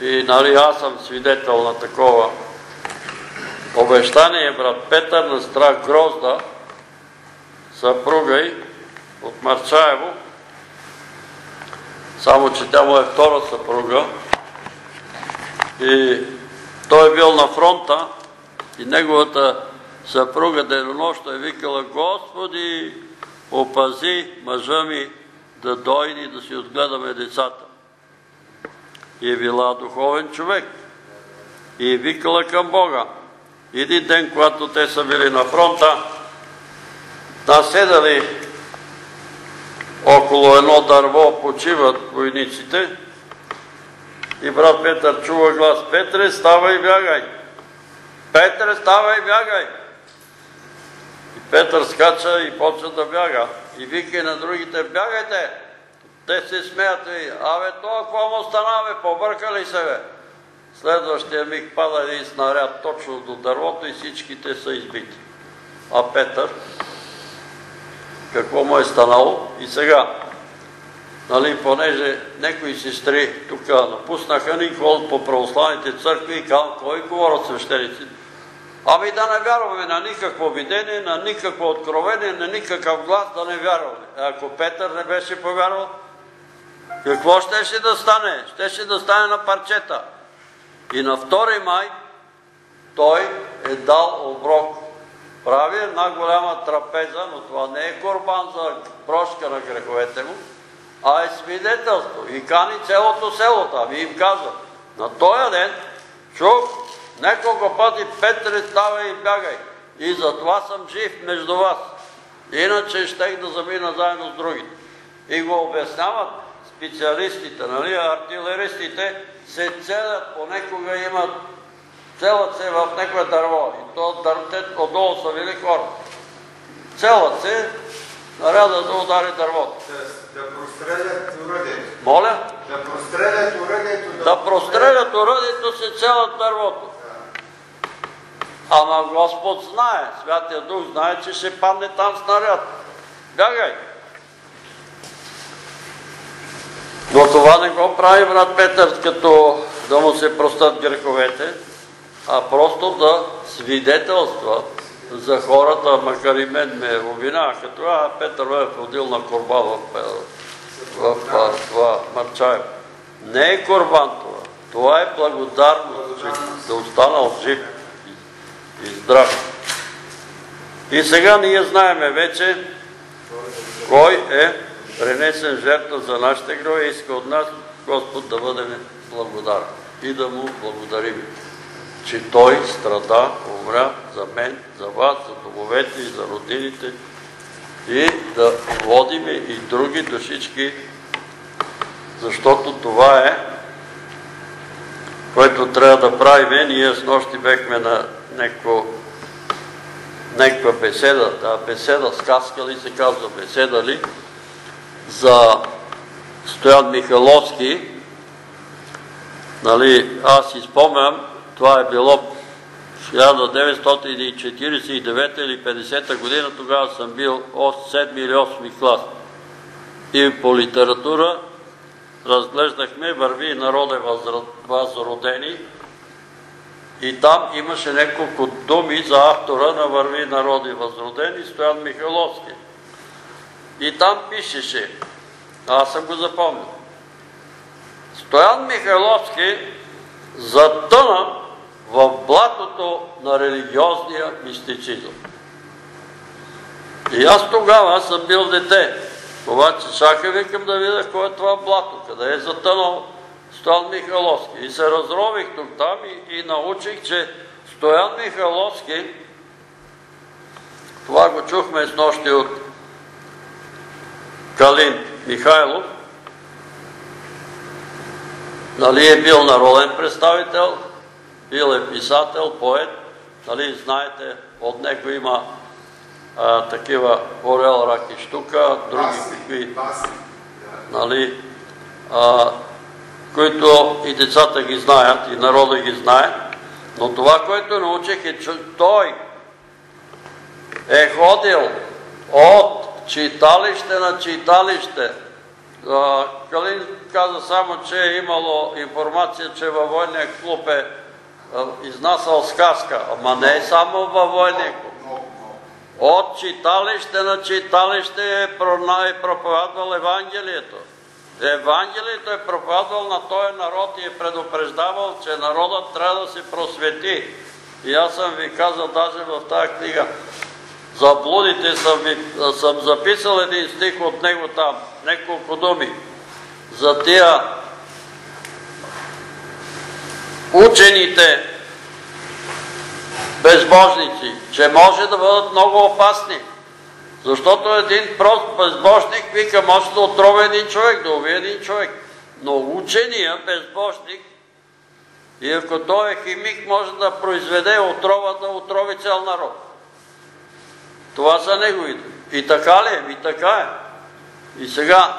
и нали аз съм свидетел на такова обещание, брат Петър на страх Грозда, съпруга й от Марчаево, само че тя му е втора съпруга и той е бил на фронта и неговата съпруга денонощно е викала Господи, опази мъжа ми да дойде да си отгледаме децата. И е била духовен човек. И е викала към Бога. Един ден, когато те са били на фронта, наседали около едно дърво, почиват войниците и брат Петър чува глас. Петре, ставай и бягай! Петре, ставай и бягай! Петър скача и почва да бяга. И вика на другите, бягайте! Те се смеят и, абе, какво му стана, бе, побърка ли се, бе? Следващия миг пада един снаряд точно до дървото и всичките са избити. А Петър, какво му е станало? И сега, нали, понеже некои сестри тук напуснаха, ни ходят по православните църкви и казват, кой говорят свещениците? Ами да не вярваме на никакво видение, на никакво откровение, на никакъв глас да не вярваме. Ако Петър не беше повярвал, какво щеше да стане? Щеше да стане на парчета. И на 2 май той е дал оброк. Прави една голяма трапеза, но това не е корбан за прошка на греховете му, а е свидетелство. И кани целото селото. Ами им казва, на този ден чух Неколко пъти Петре става и бягай. И затова съм жив между вас. Иначе щех да замина заедно с другите. И го обясняват специалистите, нали, артилеристите се целят, понекога имат, целят се в някое дърво. И то дървте отдолу са били хора. Целят се, наряда да удари дървото.
Да прострелят уръдието.
Моля?
Да прострелят уръдието.
Да прострелят уръдието се целят дървото. Ама Господ знае, Святия Дух знае, че ще падне там снаряд. Бягай! Но това не го прави брат Петър, като да му се простат греховете, а просто да свидетелства за хората, макар и мен ме обвинава, като а Петър е ходил на корба в, в, в това Марчаево. Не е корбан това. Това е благодарност, да останал жив и здрав. И сега ние знаеме вече кой е пренесен жертва за нашите грехове иска от нас Господ да бъдем благодарни и да му благодарим, че Той страда, умря за мен, за вас, за домовете и за родините и да водиме и други душички, защото това е което трябва да правиме. Ние с нощи бехме на някаква беседа, да, беседа, сказка ли се казва, беседа ли, за Стоян Михайловски. Нали, аз си спомням, това е било 1949 или 50 година, тогава съм бил 7 или 8 клас. И по литература разглеждахме Върви народе възродени и там имаше няколко думи за автора на Върви народи възродени Стоян Михайловски. И там пишеше, аз съм го запомнил, Стоян Михайловски затъна в блатото на религиозния мистицизъм. И аз тогава съм бил дете. Обаче чакай викам да видя кой е това блато, къде е затънал Стоян Михайловски. И се разрових тук там и, и научих, че Стоян Михайловски, това го чухме с нощи от Калин Михайлов, нали е бил народен представител, бил е писател, поет, нали знаете, от него има а, такива орел, рак и штука, други какви, нали, а, които и децата ги знаят, и народа ги знае. Но това, което научих е, че той е ходил от читалище на читалище. Калин каза само, че е имало информация, че във войния клуб е изнасял сказка. Ама не е само във войния клуб. От читалище на читалище е е проповядвал Евангелието. Евангелието е проповядвал на този народ и е предупреждавал, че народът трябва да се просвети. И аз съм ви казал даже в тази книга, за блудите съм, съм записал един стих от него там, няколко думи. За тия учените безбожници, че може да бъдат много опасни. Защото един прост безбожник вика, може да отрови един човек, да убие един човек. Но учения безбожник, и ако той е химик, може да произведе отрова, да отрови цял народ. Това са неговите. И така ли е? И така е. И сега,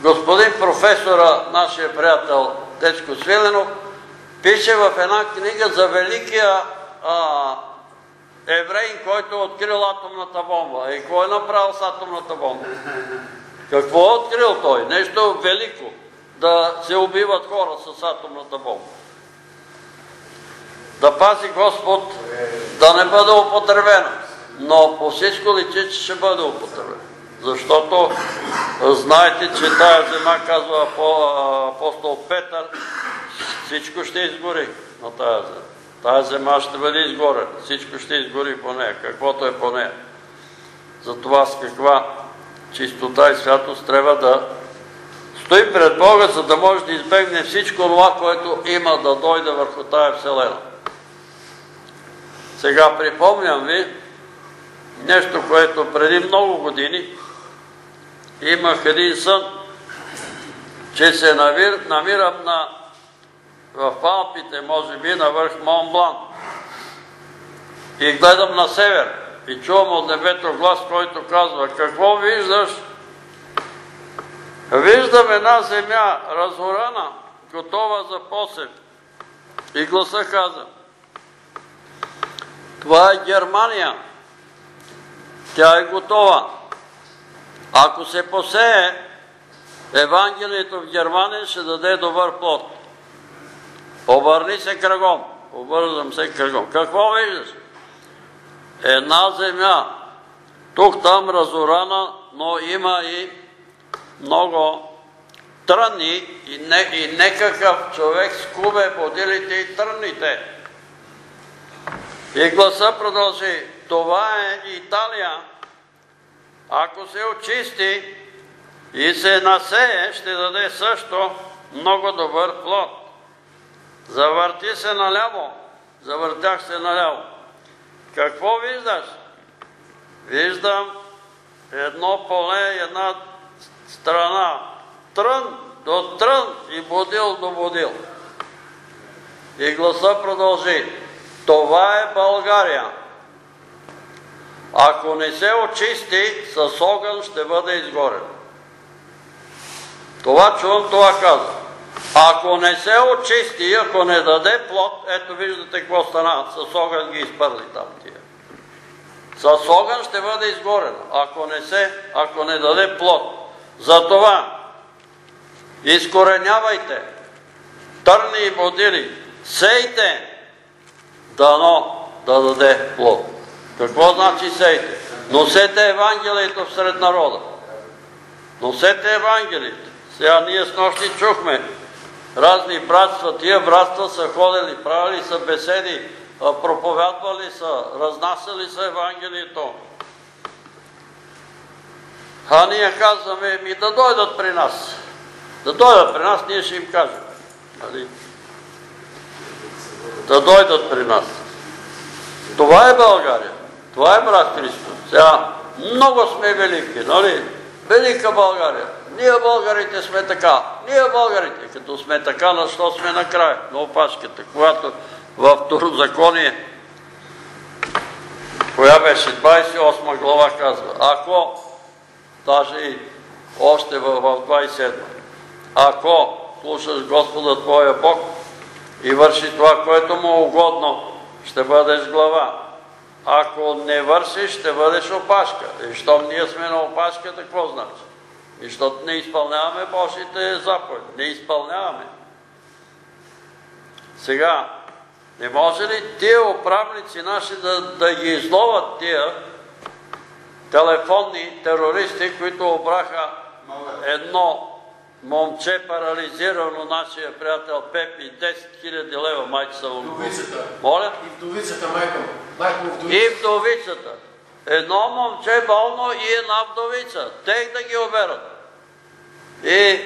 господин професора, нашия приятел Дечко Свиленов, пише в една книга за великия а, евреин, който е открил атомната бомба. И какво е направил с атомната бомба? Какво е открил той? Нещо велико. Да се убиват хора с атомната бомба. Да пази Господ да не бъде употребена. Но по всичко личи, че ще бъде употребена. Защото знаете, че тая зема, казва апо- апостол Петър, всичко ще изгори на тая зема. Тая зема ще бъде изгорена. Всичко ще изгори по нея, каквото е по нея. Затова с каква чистота и святост трябва да стои пред Бога, за да може да избегне всичко това, което има да дойде върху тая вселена. Сега припомням ви нещо, което преди много години имах един сън, че се намир, намирам на, в Алпите, може би, на върх Монблан. И гледам на север и чувам от небето глас, който казва, какво виждаш? Виждам една земя разорана, готова за посев. И гласа каза, това е Германия. Тя е готова. Ако се посее, Евангелието в Германия ще даде добър плод. Обърни се кръгом. Обързвам се кръгом. Какво виждаш? Една земя. Тук там разорана, но има и много тръни и, не, и некакъв човек скубе водилите и тръните. И гласа продължи. Това е Италия. Ако се очисти и се насее, ще даде също много добър плод. Завърти се наляво. Завъртях се наляво. Какво виждаш? Виждам едно поле една страна. Трън до трън и бодил до бодил. И гласа продължи. Това е България. Ако не се очисти, с огън ще бъде изгорен. Това чувам, това казва. Ако не се очисти, ако не даде плод, ето виждате какво стана, с огън ги изпърли там тия. С огън ще бъде изгорен, ако не се, ако не даде плод. Затова изкоренявайте търни и бодили, сейте, дано да даде плод. Какво значи сейте? Носете Евангелието всред народа. Носете Евангелието. Сега ние с нощи чухме разни братства. Тия братства са ходили, правили са беседи, проповядвали са, разнасяли са Евангелието. А ние казваме, ми да дойдат при нас. Да дойдат при нас, ние ще им кажем. Нали? Да дойдат при нас. Това е България. Това е брат Христос. Сега много сме велики, нали? Велика България. Ние българите сме така. Ние българите, като сме така, на що сме накрая? На опашката, когато в второзаконие, коя беше? 28 глава казва. Ако, даже и още в 27, ако слушаш Господа Твоя Бог и върши това, което му е угодно, ще бъдеш глава. Ако не вършиш, ще бъдеш опашка. И щом ние сме на опашка, какво значи? И защото не изпълняваме Божите заповеди. Не изпълняваме. Сега, не може ли тия управници наши да, да ги изловат тия телефонни терористи, които обраха едно момче парализирано, нашия приятел Пепи, 10 000 лева, майка са му.
Вдовицата.
Моля?
И вдовицата, майка му. Майка му
И
вдовица.
вдовицата. Едно момче болно и една вдовица. Тех да ги оберат. И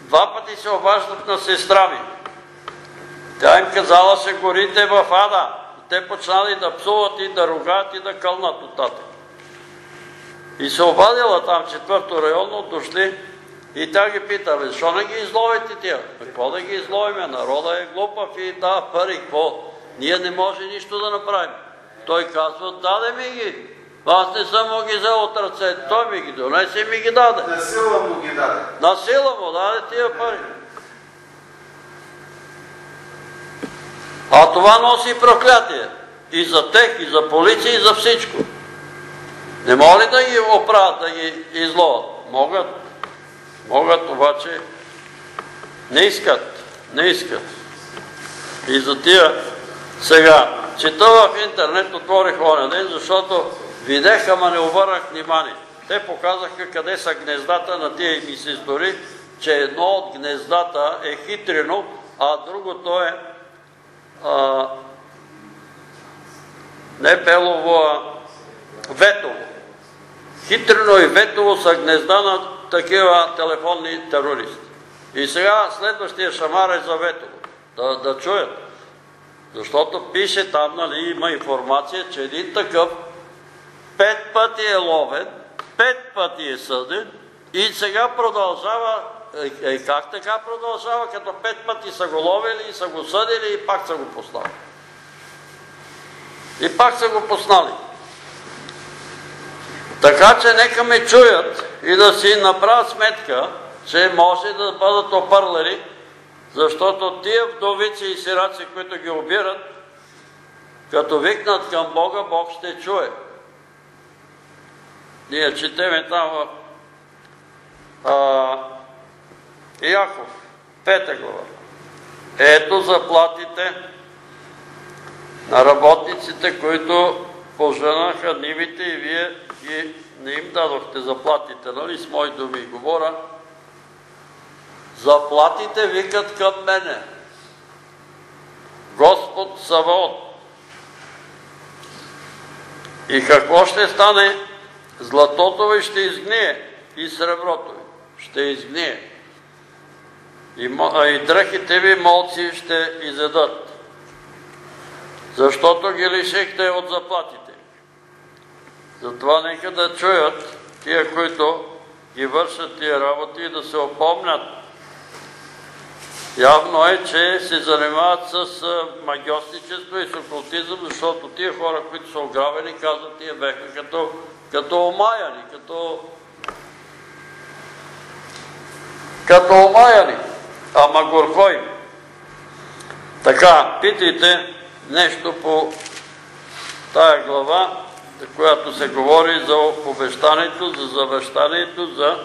два пъти се обаждат на сестра ми. Тя им казала се горите в ада. Те почнали да псуват и да ругаят и да кълнат оттатък. И се обадила там четвърто районно, дошли и тя ги пита, бе, защо не ги изловите тия? Какво да ги изловиме? Народа е глупав и да, пари, какво? Ние не може нищо да направим. Той казва, даде ми ги. Аз не съм му ги взел от ръце. Той ми ги донесе и ми ги даде.
На сила му ги даде.
На сила му даде тия пари. А това носи проклятие. И за тех, и за полиция, и за всичко. Не може ли да ги оправят, да ги изловат? Могат. Могат, обаче не искат. Не искат. И за тия сега, чета в интернет, отворих оня ден, защото видях, ама не обърнах внимание. Те показаха къде са гнездата на тия ми сестори, че едно от гнездата е хитрено, а другото е а, не Белово, а Ветово. Хитрено и Ветово са гнезда на такива телефонни терористи. И сега следващия шамар е за Ветово. Да, да чуят. Защото пише там, нали, има информация, че един такъв пет пъти е ловен, пет пъти е съден и сега продължава, е, е, как така продължава, като пет пъти са го ловили и са го съдили и пак са го послали. И пак са го поснали. Така че нека ме чуят и да си направят сметка, че може да бъдат опърлери, защото тия вдовици и сираци, които ги обират, като викнат към Бога, Бог ще чуе. Ние четеме там в а, Яков, пета глава. Ето заплатите на работниците, които поженаха нивите и вие ги не им дадохте заплатите, нали с мои думи говоря. Заплатите викат към мене. Господ Саваот. И какво ще стане? Златото ви ще изгние и среброто ви ще изгние. А и дрехите ви молци ще изедат. Защото ги лишихте от заплатите. Затова нека да чуят тия, които ги вършат тия работи и да се опомнят. Явно е, че се занимават с магиосничество и с окултизъм, защото тия хора, които са ограбени, казват, тия беха като, като омаяни, като като омаяни, ама горко им. Така, питайте нещо по тая глава, която се говори за обещанието, за завещанието, за...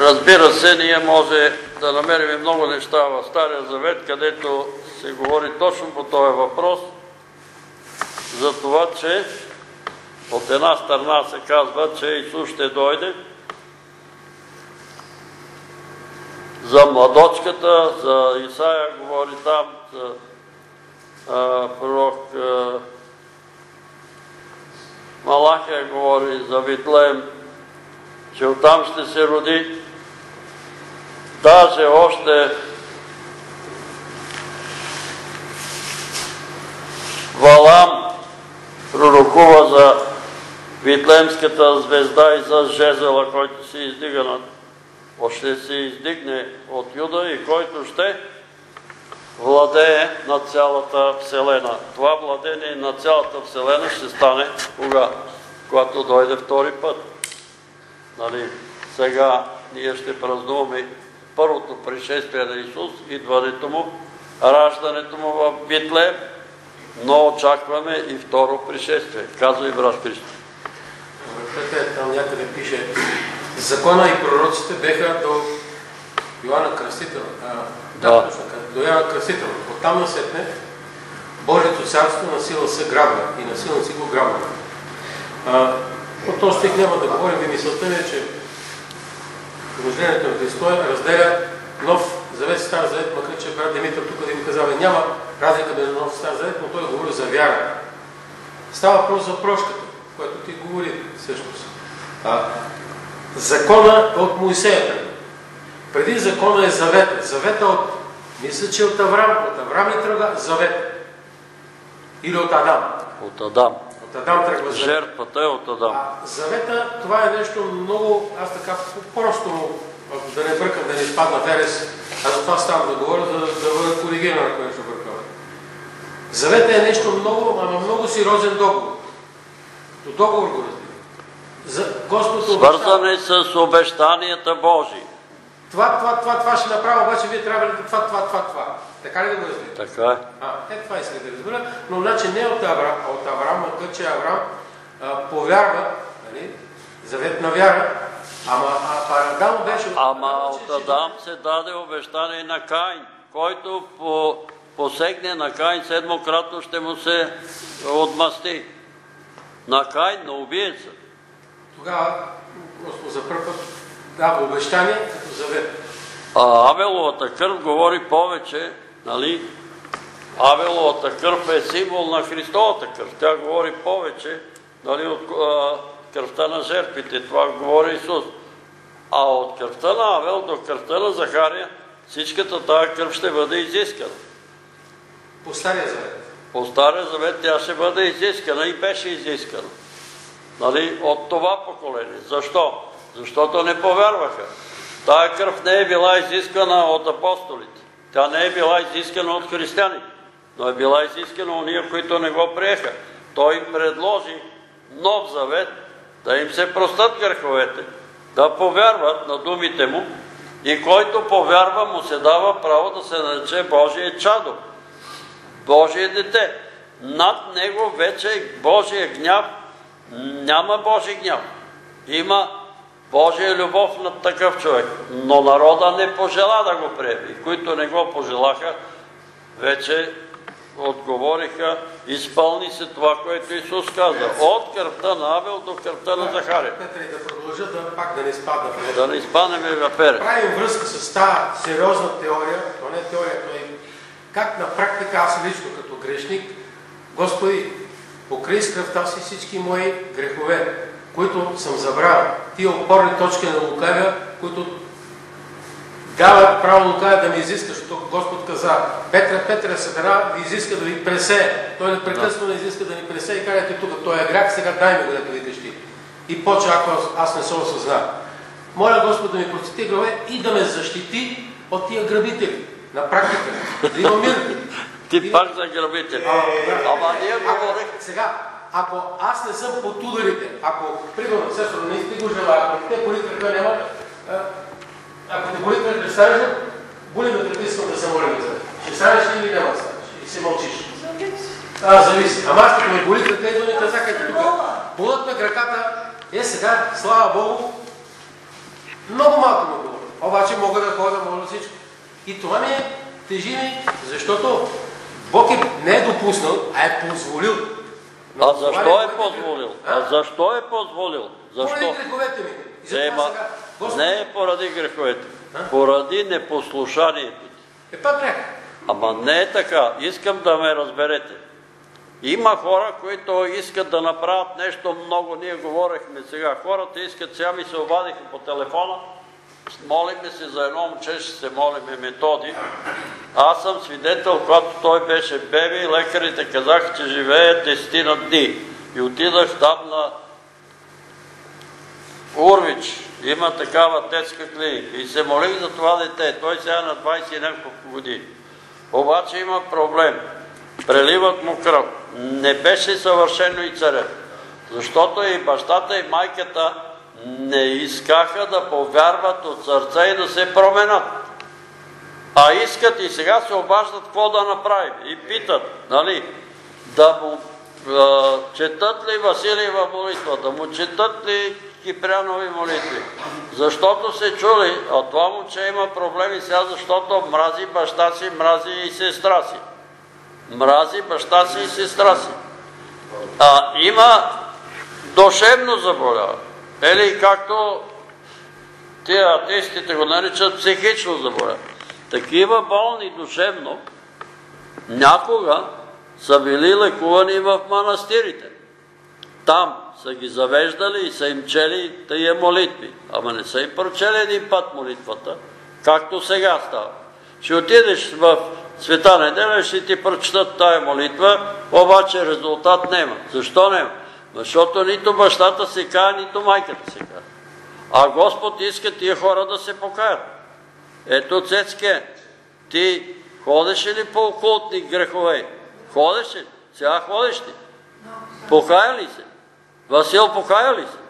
Разбира се, ние може да намерим много неща в Стария Завет, където се говори точно по този въпрос, за това, че от една страна се казва, че Исус ще дойде за младочката, за Исаия говори там, за пророк Малахия говори за Витлеем, че оттам ще се роди. Даже още Валам пророкува за Витлемската звезда и за жезела, който се издига над ще се издигне от Юда и който ще владее на цялата Вселена. Това владение на цялата Вселена ще стане кога? Когато дойде втори път. Нали? Сега ние ще празнуваме първото пришествие на Исус, идването му, раждането му в Битлеем, но очакваме и второ пришествие. Казва и брат Христо.
Въртете, там някъде пише, закона и пророците беха до Йоанна Кръстител. Да,
Да.
точно така, до Йоанна Кръстител. Оттам насетне Божието царство на сила се грабва и на сила си го грабва. По този стих няма да говорим и мисълта ми е, че рождението на Христос разделя нов завет и стар завет, макар че брат Димитър тук да ви казва, няма разлика между нов и стар завет, но той говори за вяра. Става въпрос за прошката, което ти говори всъщност. А, закона е от Моисея. Преди закона е завета. Завета от, мисля, че от Авраам. От Авраам ли тръгва завет? Или от Адам?
От Адам.
От Адам тръгва завет.
Жертвата е от Адам.
А завета, това е нещо много, аз така просто му, да не бъркам, да не изпадна в ерес, аз за това ставам да говоря, за да, да бъда коригиран, ако нещо бъркам. Завета е нещо много, ама много сериозен договор. До договор го разбира. Господ обещава.
Свързани с обещанията Божии.
Това, това, това, това ще направя, обаче вие трябва да това, това, това, това. Така ли да го разбирате?
Така е.
А, е това иска да разбера, но значи не от Авраам, а от Авраам, макар че Авраам а, повярва, нали, заветна вяра, ама а, Адам беше от
Ама от Адам се даде обещание на Каин, който по, посегне на Каин седмократно ще му се отмъсти. На Каин, на убиеца.
Тогава за първ път дава обещание като завет.
А Авеловата кръв говори повече, нали? Авеловата кръв е символ на Христовата кръв. Тя говори повече, нали, от а, кръвта на жертвите. Това говори Исус. А от кръвта на Авел до кръвта на Захария, всичката тази кръв ще бъде изискана.
По Стария завет.
По Стария завет тя ще бъде изискана и беше изискана. Нали? От това поколение. Защо? Защото не повярваха. Тая кръв не е била изискана от апостолите. Тя не е била изискана от християни, но е била изискана от ние, които не го приеха. Той им предложи нов завет, да им се простат греховете, да повярват на думите му и който повярва му се дава право да се нарече Божие чадо. Божие дете. Над него вече Божия гняв няма Божий гняв. Има Божия любов над такъв човек. Но народа не пожела да го приеме. И които не го пожелаха, вече отговориха, изпълни се това, което Исус каза. От кръвта на Авел до кръвта на Захария.
Петре, да продължа да пак да не нещо.
Да не изпаднем в пере.
Правим връзка с тази сериозна теория, то не е теория, то е как на практика аз лично като грешник, Господи, покрий с кръвта си всички мои грехове, които съм забравил. Тия опорни точки на лукавия, които дават право лукавия да ми изиска, защото Господ каза, Петре, Петре, сатана ви изиска да ви пресее. Той непрекъснато не изиска да ни пресее и кажете тук, той е грях, сега дай ми го, дето викаш ти. И почва, ако аз- не съм осъзнал. Моля Господ да ми прости грехове и да ме защити от тия грабители. На практика. Да има мир.
Ти пак за грабители. Ама ние говорих,
сега, ако аз не съм под ударите, ако, примерно, сестро, не сте го желая, ако те боли кръка няма, а, ако те боли кръка, ще станеш, ли? боли ме кръка, искам да се молим за. Ще станеш ли или няма да станеш? И се мълчиш. А, зависи. Ама аз като ме боли кръка, идва ми казах, ето тук. Болят ме краката. Е, сега, слава Богу, много малко ме болят. Обаче мога да ходя, мога всичко. И това ми е тежи ми, защото Бог е, не е допуснал, а е позволил.
А защо е позволил? А защо е позволил?
Поради
Защо?
греховете ми.
Ема, не е поради греховете. Поради непослушанието.
е пак грех.
Ама не е така. Искам да ме разберете. Има хора, които искат да направят нещо много. Ние говорихме сега. Хората искат, сега ми се обадиха по телефона. Молиме се за едно момче, ще се молиме методи. Аз съм свидетел, когато той беше беби, лекарите казаха, че живее десетина дни. И отидах там на Урвич. Има такава детска клиника. И се молих за това дете. Той сега е на 20 и няколко години. Обаче има проблем. Преливат му кръв. Не беше съвършено и царят. Защото и бащата и майката не искаха да повярват от сърце и да се променят. А искат и сега се обаждат какво да направим. И питат, нали, да му а, четат ли Василиева молитва, да му четат ли Кипрянови молитви. Защото се чули, а това момче има проблеми сега, защото мрази баща си, мрази и сестра си. Мрази баща си и сестра си. А има душевно заболяване. Или както тия атеистите го наричат психично заболяване. Такива болни душевно някога са били лекувани в манастирите. Там са ги завеждали и са им чели тия молитви. Ама не са им прочели един път молитвата, както сега става. Ще отидеш в света неделя, ще ти прочитат тая молитва, обаче резултат няма. Защо няма? Защото нито бащата се кая, нито майката се кая. А Господ иска тия хора да се покаят. Ето, Цецке, ти ходиш ли по окултни грехове? Ходиш ли? Сега ходиш ли? Покая ли се? Васил покая ли се?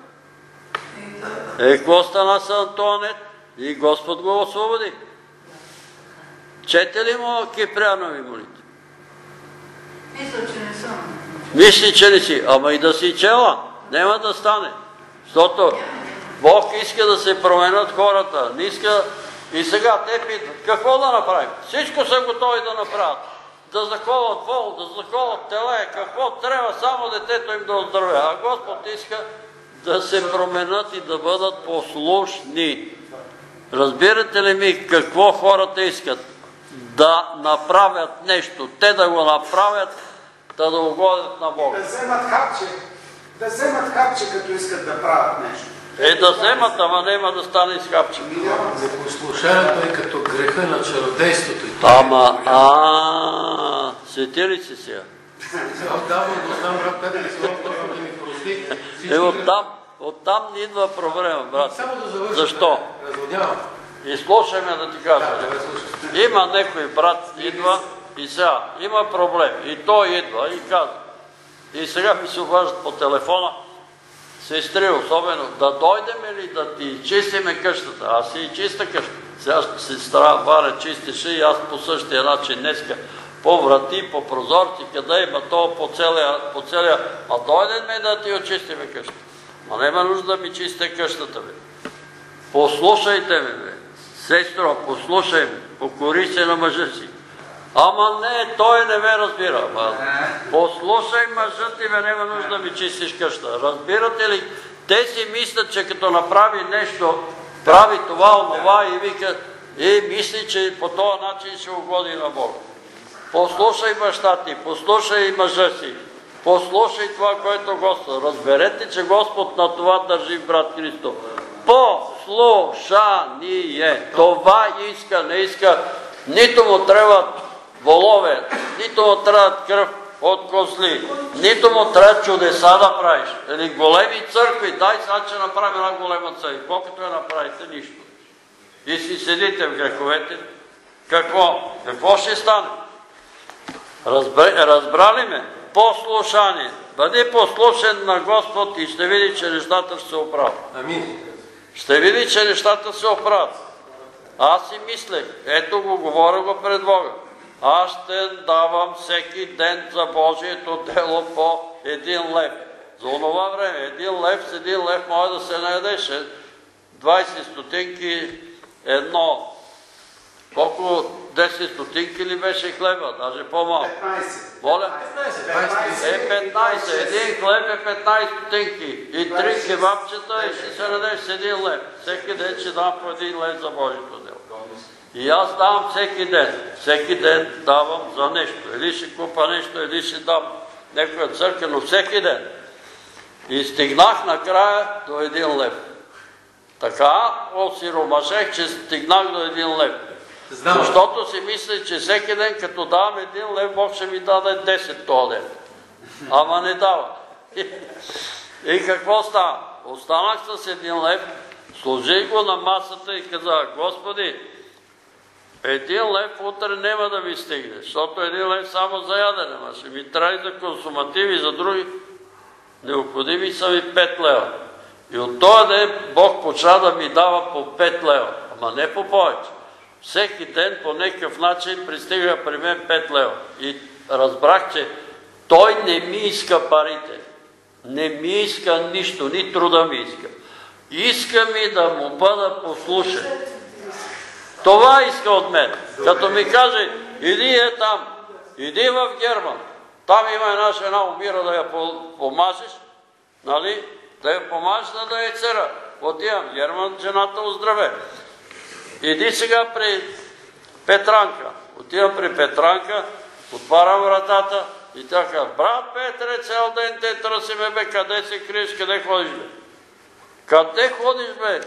Е, какво стана с Антуанет? И Господ го освободи. Чете ли му Кипрянови молитви?
Мисля, че не съм.
Мисли, че не си. Ама и да си чела, няма да стане. Защото Бог иска да се променят хората. Не иска... И сега те питат, какво да направим? Всичко са готови да направят. Да заковат вол, да заковат теле, какво трябва, само детето им да оздравя. А Господ иска да се променят и да бъдат послушни. Разбирате ли ми какво хората искат? Да направят нещо. Те да го направят, да да угодят на Бога.
Да вземат хапче, да вземат хапче, като искат да правят нещо.
Е да вземат, ама няма да стане с хапче.
Непослушанието е като греха на чародейството.
Ама, а, сети ли си сега?
Отдавна го знам, брат Петър, да ми прости.
Е, оттам, оттам ни идва проблема, брат.
Само да завършим.
Защо?
Разводнявам.
И слушай ме да ти кажа.
Да, да слушам.
Има некой брат, идва и сега, има проблем. И той идва и казва. И сега ми се обаждат по телефона, сестри особено, да дойдем ли да ти изчистиме къщата. Аз си и чиста къща. Сега сестра Валя чистеше и аз по същия начин днеска по врати, по прозорци, къде има то по целия, по целия. А дойдем ли да ти очистиме къщата? Ма няма нужда да ми чисте къщата, бе. Послушайте ме, бе. Сестро, послушай ме. Покори се на мъжа си. Ама не, той не ме разбира. Ама, послушай мъжът ти, бе, няма нужда да ми чистиш къща. Разбирате ли? Те си мислят, че като направи нещо, прави това, онова и вика, и мисли, че по този начин ще угоди на Бога. Послушай баща ти, послушай мъжа си, послушай това, което Господ. Разберете, че Господ на това държи брат Христо. Послушание. Това иска, не иска. Нито му трябват волове, нито му трябват кръв от козли, нито му трябва чудеса да правиш. Или големи църкви, дай сега, че направим една голема църква. Колкото я направите, нищо. И си седите в греховете. Какво? Какво ще стане? Разбра, разбрали ме? Послушание. Бъди послушен на Господ и ще види, че нещата ще се оправят.
Амин.
Ще види, че нещата се оправят. Аз си мислех, ето го, говоря го пред Бога. Аз ще давам всеки ден за Божието дело по един лев. За онова време, един лев с един лев може да се наедеше. 20 стотинки едно. Колко 10 стотинки ли беше хлеба? Даже по-малко.
15.
Моля?
15.
Е 15. Един хлеб е 15 стотинки. И три кебабчета и ще се надеш с един лев. Всеки ден ще дам по един лев за Божието. И аз давам всеки ден. Всеки ден давам за нещо. Или ще купа нещо, или ще дам някоя църква, но всеки ден. И стигнах накрая до един лев. Така осиромашех, че стигнах до един лев.
Знам.
Защото си мисля, че всеки ден, като давам един лев, Бог ще ми даде 10 този ден. Ама не дава. И какво става? Останах с един лев, служих го на масата и казах, Господи, един лев утре няма да ми стигне, защото един лев само за ядене, ма ще ми трябва и за консумативи, за други. Необходими са ми 5 лева. И от този ден Бог почна да ми дава по 5 лева, ама не по повече. Всеки ден по някакъв начин пристига при мен 5 лева. И разбрах, че той не ми иска парите. Не ми иска нищо, ни труда ми иска. Иска ми да му бъда послушен. Това иска от мен. Като ми каже, иди е там, иди в Герман, там има една жена, умира да я помажеш, нали? Да я помажеш, да е цера. Отивам, Герман, жената оздраве. Иди сега при Петранка. Отивам при Петранка, отварям вратата и тя казва, брат Петре, цял ден те търсиме, бе, къде се криеш, къде ходиш, бе? Къде ходиш, бе?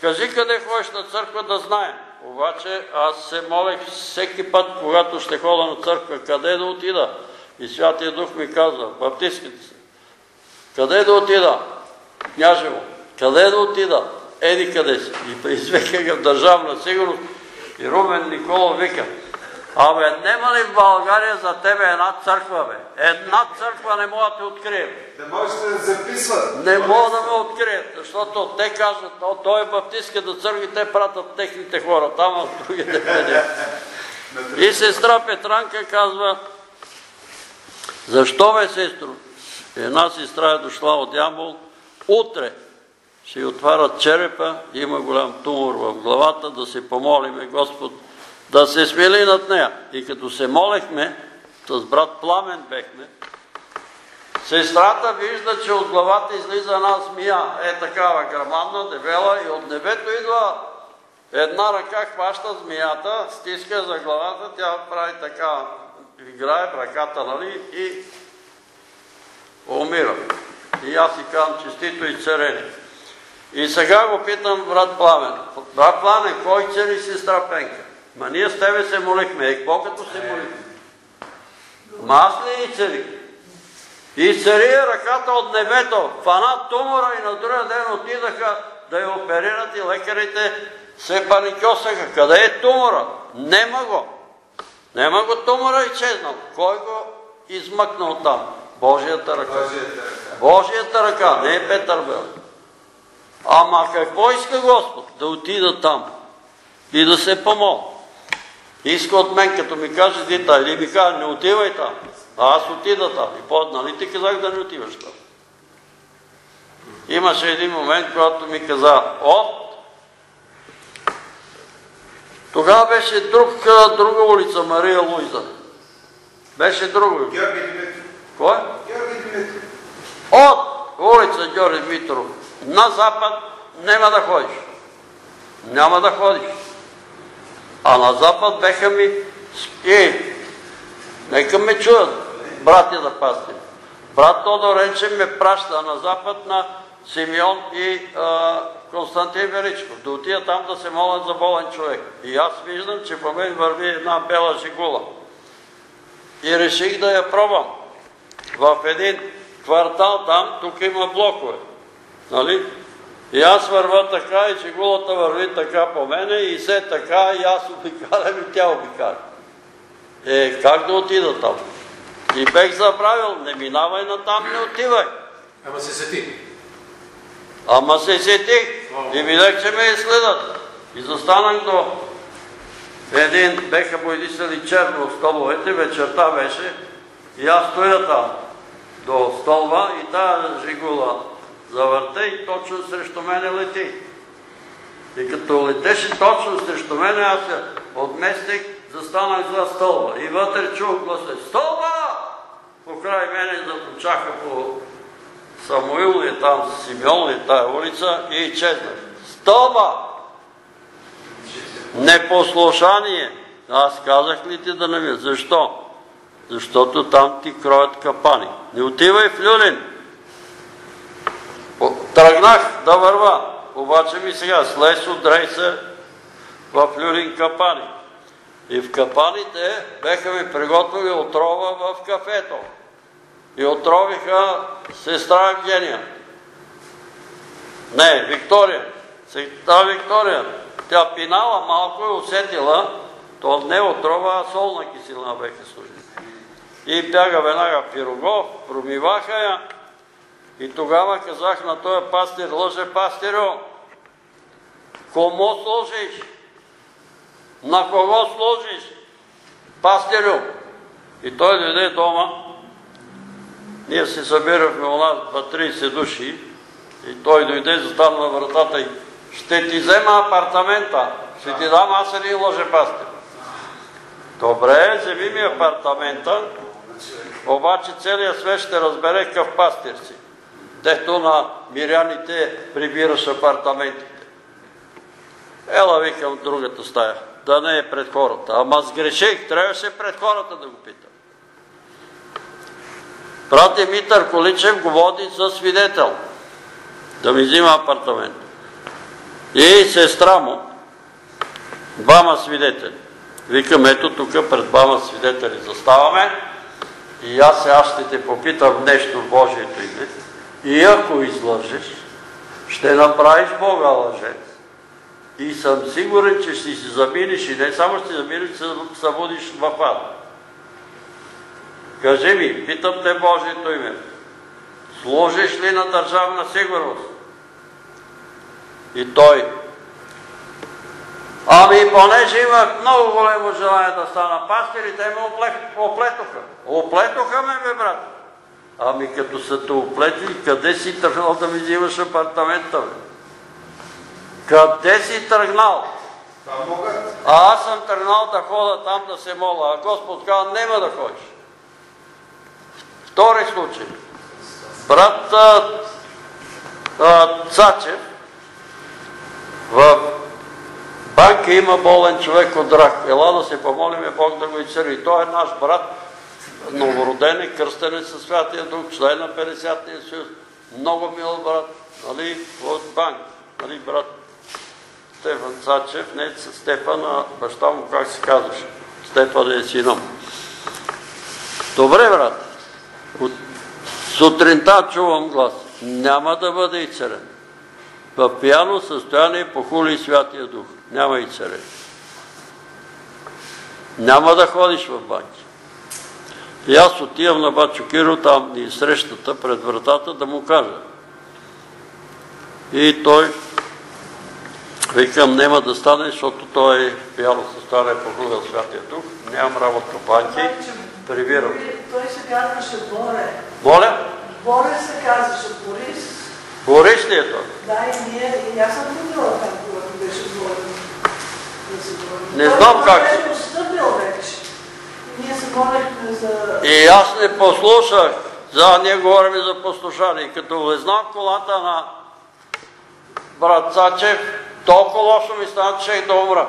Кажи къде ходиш на църква да знаем. Обаче аз се молех всеки път, когато ще хода на църква, къде да отида. И Святия Дух ми казва, баптистките си, къде да отида? Княжево, къде да отида? Еди къде си. И извикаха в държавна сигурност. И Румен Никола вика, Абе, нема ли в България за тебе една църква, бе? Една църква не мога да те открием.
Да можете да записват.
Не мога да ме открият, защото те кажат, о, той е баптистската църква и те пратят техните хора там, а другите не. И сестра Петранка казва, защо бе, сестро? Една сестра е дошла от Ямбол, утре ще отварят черепа, има голям тумор в главата, да се помолиме Господ да се смили над нея. И като се молехме, с брат Пламен бехме, сестрата вижда, че от главата излиза една змия, е такава грамадна, дебела и от небето идва една ръка, хваща змията, стиска за главата, тя прави така, играе в ръката, нали, и умира. И аз си казвам честито и царени. И сега го питам брат Пламен. Брат Пламен, кой цари сестра Пенка? Ма ние с тебе се молихме. Е, какво като се молихме? Ма аз ли и цари? И цари ръката от небето, фана тумора и на другия ден отидаха да я оперират и лекарите се паникосаха. Къде е тумора? Нема го. Нема го тумора и чезнал. Кой го измъкнал там? Божията ръка. Божията ръка, не е Петър Бел. Ама какво иска Господ? Да отида там и да се помоля. Иска от мен, като ми каже дита, или ми каже, не отивай там. А аз отида там. И по нали ти казах да не отиваш там? Имаше един момент, когато ми каза, от тогава беше друг, друга улица, Мария Луиза. Беше друга.
Георги Димитров.
Кой?
Георги Димитров.
От улица Георги Дмитров на запад няма да ходиш. Няма да ходиш. А на запад беха ми и нека ме чуят, братя да пасти. Брат Тодор Ренчев ме праща на запад на Симеон и а, Константин Величков. Да отида там да се молят за болен човек. И аз виждам, че по мен върви една бела жигула. И реших да я пробвам. В един квартал там, тук има блокове. Нали? И аз върва така и чегулата върви така по мене и се така и аз обикалям и тя обикаля. Е, как да отида там? И бех забравил, не минавай на там, не отивай.
Ама се сети.
Ама се сетих и видях, че ме изследат. И застанах до един, беха боядисали черно от столовете, вечерта беше, и аз стоя там до столба и тази жигула завърте и точно срещу мене лети. И като летеше точно срещу мене, аз се отместих, застанах за стълба. И вътре чух гласа, стълба! Покрай мене започаха по Самуил и там Симеон и тая улица и изчезнах. Стълба! Непослушание. Аз казах ли ти да не ми? Защо? Защото там ти кроят капани. Не отивай в Люлин. Тръгнах да върва, обаче ми сега слез от рейса в Люлин Капани. И в капаните беха ми приготвили отрова в кафето. И отровиха сестра Евгения. Не, Виктория. Сестра Виктория. Тя пинала малко и усетила, То не отрова, а солна киселина беха сложили. И бяга веднага Пирогов, промиваха я. И тогава казах на този пастир, лъже пастиро, кому сложиш? На кого сложиш? Пастирю. И той дойде дома. Ние се събирахме у нас 30 души. И той дойде, застана на вратата и ще ти взема апартамента. Ще ти дам аз един лъже пастир. Добре, вземи ми апартамента, обаче целият свет ще разбере какъв пастир си. Дето на миряните прибираш апартаментите. Ела, викам, другата стая. Да не е пред хората. Ама сгреших, трябваше пред хората да го питам. Брат Димитър Количев го води за свидетел. Да ми взима апартамент. И сестра му, двама свидетели. Викам, ето тук пред двама свидетели заставаме и аз сега ще те попитам нещо в Божието име. И ако излъжеш, ще направиш Бога лъжец. И съм сигурен, че ще си заминиш и не само ще заминиш, ще се водиш в ад. Кажи ми, питам те Божието име, служиш ли на държавна сигурност? И той, ами понеже имах много големо желание да стана пастир и те ме оплетоха. Оплетоха ме, бе, брат. Ами като са те оплетили, къде си тръгнал да ми взимаш апартамента, бе? Къде си тръгнал? А аз съм тръгнал да хода там да се моля, а Господ казва, нема да ходиш. Втори случай. Брат Цачев в банка има болен човек от рак. Ела да се помолиме Бог да го изцели. Той е наш брат, новороден е, кръстен е със Святия Дух, член на 50-тия съюз. Много мил брат, нали, от банк, нали, брат Стефан Цачев, не Стефан, а баща му, как се казваше. Стефан е сином. Добре, брат. От сутринта чувам глас. Няма да бъде и царен. В пияно състояние похули Святия Дух. Няма и царен. Няма да ходиш в банки. И аз отивам на Бачо Киро, там ни срещата пред вратата, да му кажа. И той Викам, няма да стане, защото той е пияло състояние похлювал Святия Дух. Нямам работа в банки. Прибирам.
Той се казваше Боре.
Моля?
Боре се казваше Борис.
Борис ли е той?
Да, и ние, и аз съм ходила там, когато беше говорен.
Не знам как се.
Той беше постъпил вече.
И аз не послушах. За ние говорим за послушание. Като влезнам в колата на брат Цачев, толкова лошо ми стана, че да умра.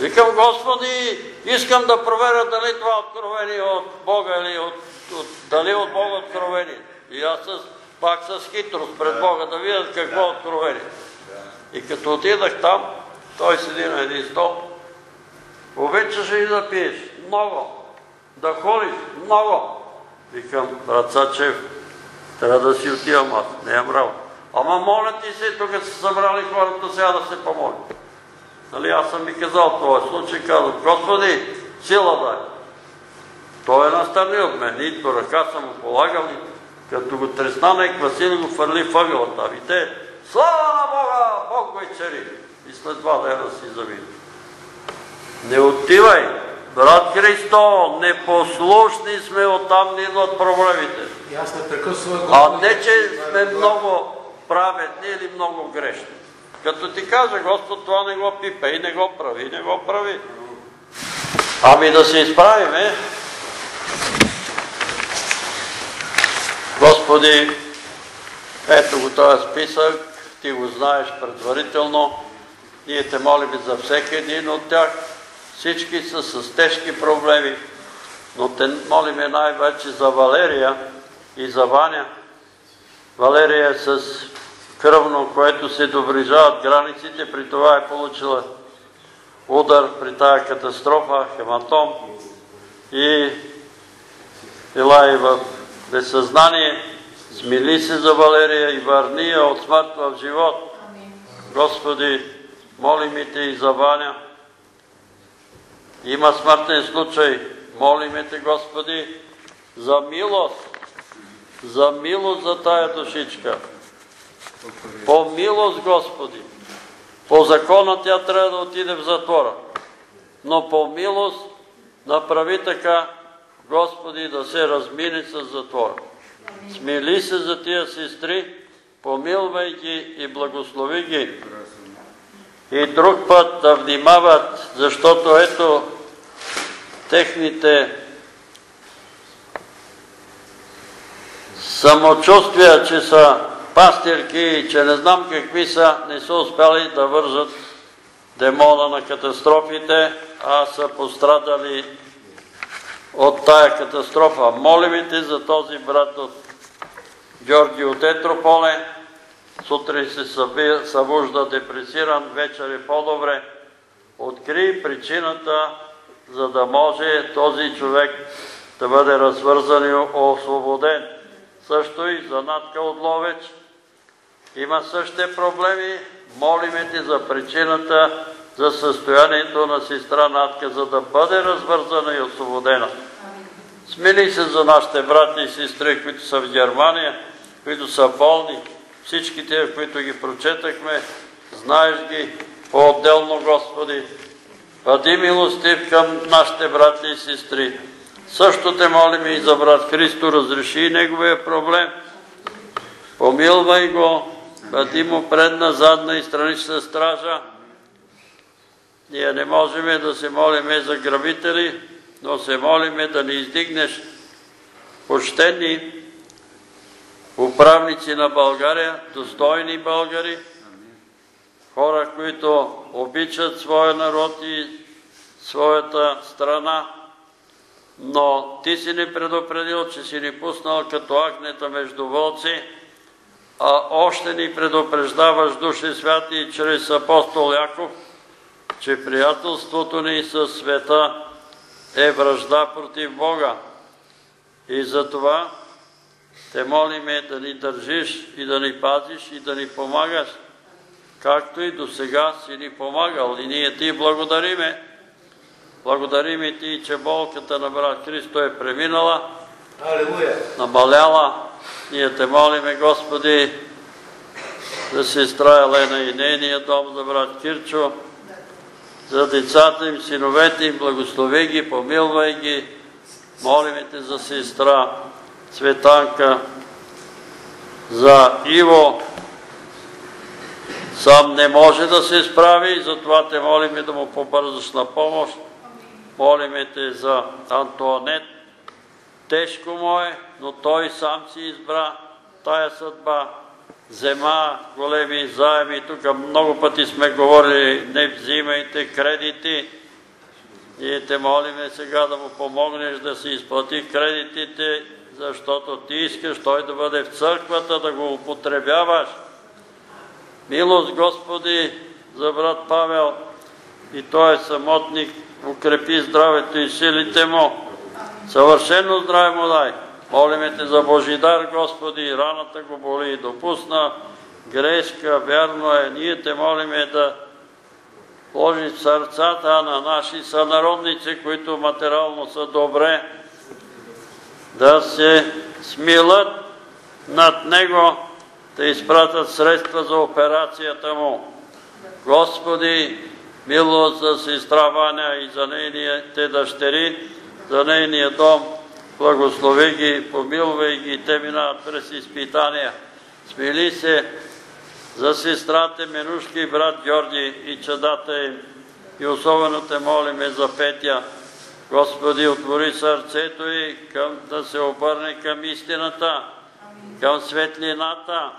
Викам, Господи, искам да проверя дали това откровение от Бога или от, от, дали от Бога откровение. И аз с, пак с хитрост пред Бога да видя какво е откровение. И като отидах там, той седи на един стол. Обичаш ли да пиеш? Много. Да ходиш? Много. Викам, брат Сачев, трябва да си отивам аз, нямам работа. Ама моля ти се, тук са събрали хората сега да се помоли. Нали, аз съм ми казал този случай, казвам, Господи, сила дай. Той е настрани от мен, нито ръка съм му полагал, и като го тресна нек Васил го фърли въгъла там. И слава на Бога, Бог го изцери. И след два дена си замина. Не отивай, брат Христо, непослушни сме, оттам ни идват проблемите.
И
А не, че сме много праведни или много грешни. Като ти каже Господ, това не го пипей, не го прави, не го прави. Ами да се изправиме. Господи, ето го този списък, ти го знаеш предварително. Ние те молим за всеки един от тях. Всички са с тежки проблеми, но те молиме най-вече за Валерия и за Ваня. Валерия е с кръвно, което се доближават границите, при това е получила удар при тая катастрофа, хематом и била и в безсъзнание. Смили се за Валерия и върни я от смърт в живот. Господи, молим и Те и за Ваня. Има смъртен случай, молиме Те, Господи, за милост, за милост за тая душичка. По милост, Господи. По закона тя трябва да отиде в затвора. Но по милост направи така, Господи, да се размине с затвора. Смили се за тия сестри, помилвай ги и благослови ги. И друг път да внимават, защото ето техните самочувствия, че са пастирки и че не знам какви са, не са успяли да вържат демона на катастрофите, а са пострадали от тая катастрофа. Молим те за този брат от Георги от Етрополе. Сутрин се събужда депресиран, вечер е по-добре. Откри причината, за да може този човек да бъде развързан и освободен. Също и за Натка от Ловеч. Има същите проблеми. Молиме ти за причината, за състоянието на сестра Натка, за да бъде развързана и освободена. Смили се за нашите брати и сестри, които са в Германия, които са болни. Всички които ги прочетахме, знаеш ги по-отделно, Господи. Бъди милостив към нашите брати и сестри. Също те молим и за брат Христо, разреши неговия проблем. Помилвай го, бъди му предна, задна и странична стража. Ние не можем да се молиме за грабители, но се молиме да ни издигнеш почтени управници на България, достойни българи, хора, които обичат своя народ и своята страна, но ти си ни предупредил, че си ни пуснал като агнета между вълци, а още ни предупреждаваш Души Святи чрез апостол Яков, че приятелството ни със света е връжда против Бога. И затова те молиме да ни държиш и да ни пазиш и да ни помагаш, както и до сега си ни помагал. И ние ти благодариме. Благодариме ти, че болката на брат Христо е преминала, намаляла. Ние те молиме, Господи, за сестра Елена и нейния дом, за брат Кирчо, за децата им, синовете им, благослови ги, помилвай ги. Молиме те за сестра Цветанка, за Иво. Сам не може да се справи, затова те молиме да му побързаш на помощ. Молиме те за Антуанет. Тежко му е, но той сам си избра тая съдба взема големи заеми. Тук много пъти сме говорили, не взимайте кредити. Ние те молиме сега да му помогнеш да си изплати кредитите, защото ти искаш той да бъде в църквата, да го употребяваш. Милост, Господи, за брат Павел и той е самотник, укрепи здравето и силите му. Съвършено здраве му дай. Молиме Те за Божидар, Господи, раната го боли и допусна грешка, вярно е. Ние Те молиме да положи сърцата на наши сънародници, които материално са добре, да се смилат над него, да изпратят средства за операцията му. Господи, милост за сестра Ваня и за нейните дъщери, за нейния дом, благослови ги, помилвай ги, те минават през изпитания. Смили се за сестрата Менушки и брат Георги и чадата им. И особено те молиме за Петя. Господи, отвори сърцето към, да се обърне към истината, към светлината,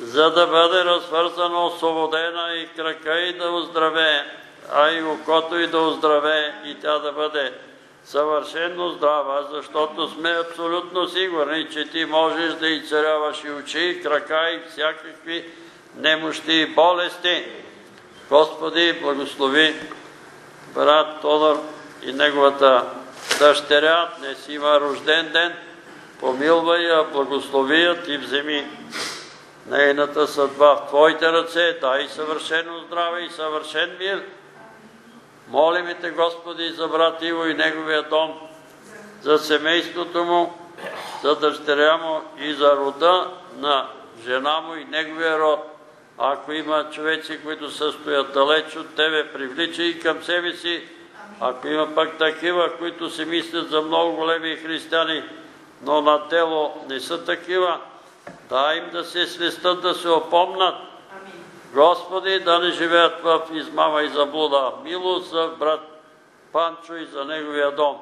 за да бъде развързана, освободена и крака и да оздраве, а и окото и да оздраве и тя да бъде съвършенно здрава, защото сме абсолютно сигурни, че ти можеш да и царяваш и очи, и крака, и всякакви немощи и болести. Господи, благослови брат Тодор и неговата дъщеря, днес има рожден ден, помилвай я, благослови я и вземи нейната съдба в Твоите ръце, дай съвършено здраве и съвършен мир Молиме Те, Господи, за брат Иво и неговия дом, за семейството му, за дъщеря му и за рода на жена му и неговия род. Ако има човеци, които се стоят далеч от Тебе, привличай и към себе си. Ако има пък такива, които си мислят за много големи християни, но на дело не са такива, дай им да се свестат, да се опомнат. Господи, да не живеят в измама и заблуда. Милост за брат Панчо и за неговия дом.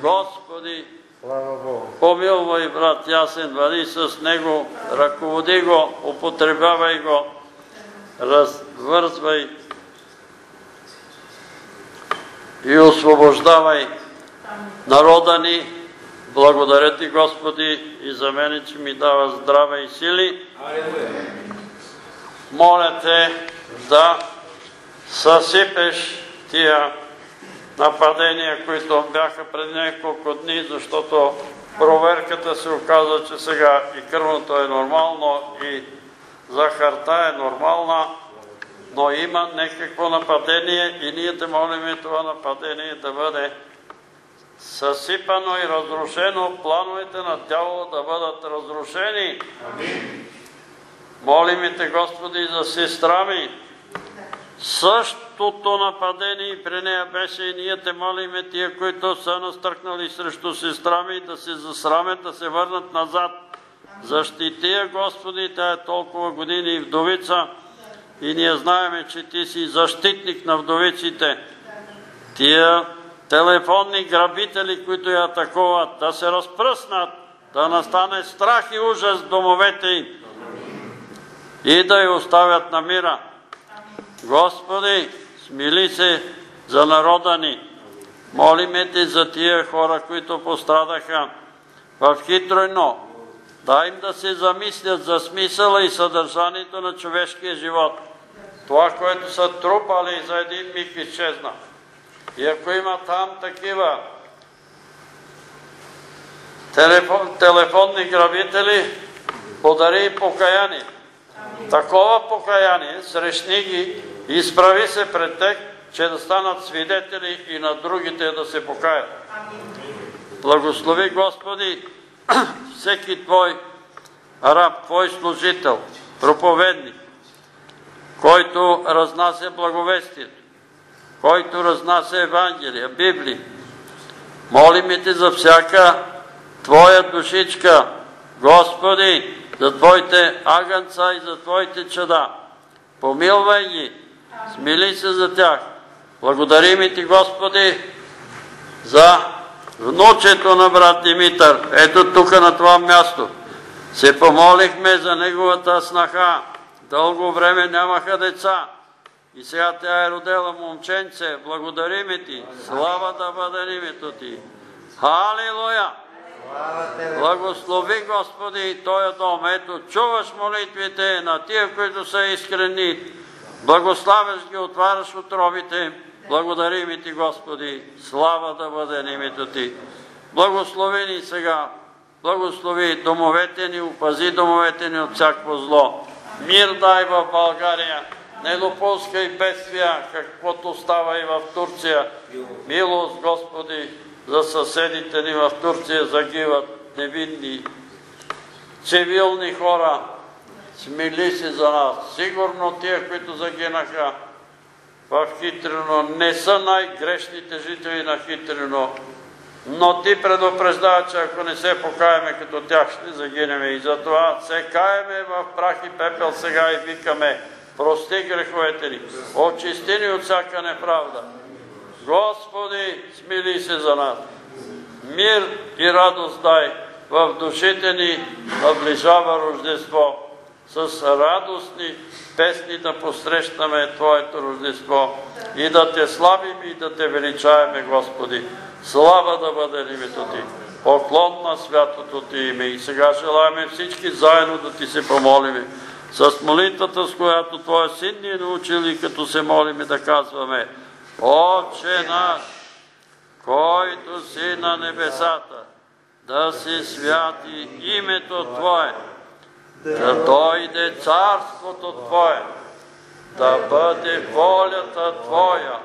Господи, помилвай брат Ясен, бъди с него, ръководи го, употребявай го, развързвай и освобождавай народа ни. Благодаря ти, Господи, и за мене, че ми дава здраве и сили. Моля те да съсипеш тия нападения, които бяха пред няколко дни, защото проверката се оказа, че сега и кръвното е нормално, и захарта е нормална, но има някакво нападение и ние те молиме това нападение да бъде съсипано и разрушено, плановете на тяло да бъдат разрушени. Молиме те, Господи, за сестра ми. Същото нападение и при нея беше и ние те молиме тия, които са настръкнали срещу сестра ми, да се засрамят, да се върнат назад. Защити я, Господи, тя е толкова години вдовица и ние знаеме, че Ти си защитник на вдовиците. Тия телефонни грабители, които я атакуват, да се разпръснат, да настане страх и ужас в домовете им и да я оставят на мира. Господи, смили се за народа ни. Молиме Те за тия хора, които пострадаха в хитройно. Дай им да се замислят за смисъла и съдържанието на човешкия живот. Това, което са трупали за един миг изчезна. И ако има там такива телефонни грабители, подари покаяние. Такова покаяние срещни ги, изправи се пред тях, че да станат свидетели и на другите да се покаят. Благослови Господи <clears throat> всеки Твой раб, Твой служител, проповедник, който разнася благовестието, който разнася Евангелия, Библия. Молиме Те за всяка Твоя душичка, Господи, за Твоите агънца и за Твоите чада. Помилвай ги, смили се за тях. Благодарим Ти, Господи, за внучето на брат Димитър. Ето тук на това място. Се помолихме за неговата снаха. Дълго време нямаха деца. И сега тя е родила момченце. Благодарим Ти. Слава да бъде името Ти. Халилуя! Благослови Господи този дом. Ето, чуваш молитвите на тия, които са искрени. Благославяш ги, отваряш отровите. Благодарим и Ти, Господи. Слава да бъде името Ти. Благослови ни сега. Благослови домовете ни, опази домовете ни от всякакво зло. Мир дай в България. Не допускай бедствия, каквото става и в Турция. Милост, Господи, за съседите ни в Турция загиват невинни цивилни хора. Смили се за нас. Сигурно тия, които загинаха в Хитрино, не са най-грешните жители на Хитрино, но ти предупреждава, че ако не се покаяме като тях, ще загинеме. И затова се каеме в прах и пепел сега и викаме, прости греховете ни, очисти ни от всяка неправда. Господи, смили се за нас. Мир и радост дай в душите ни, наближава Рождество. С радостни песни да посрещаме Твоето Рождество и да Те славим и да Те величаеме, Господи. Слава да бъде името Ти. Поклон на святото Ти име. И сега желаем всички заедно да Ти се помолиме. С молитвата, с която Твоя син ни е научил и като се молиме да казваме Отче наш, който си на небесата, да се святи името Твое, да дойде царството Твое, да бъде волята Твоя,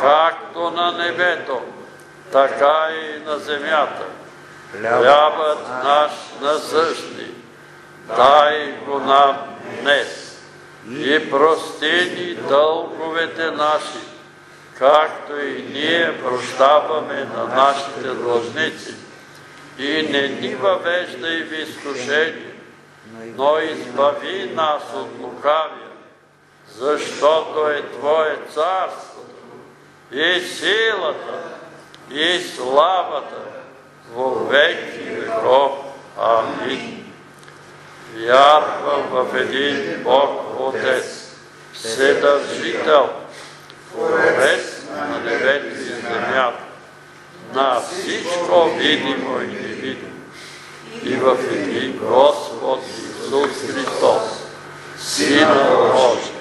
както на небето, така и на земята. Хлябът наш насъщни, дай го нам днес и прости ни дълговете наши, както и ние прощаваме на нашите длъжници. И не ни въвеждай в изкушение, но избави нас от лукавия, защото е Твое царството и силата и славата во веки веков. Амин. Вярвам в един Бог Отец, Вседържител, Творец на небето и земята, на всичко видимо и невидимо, и в един Господ Исус Христос, Сина Божий,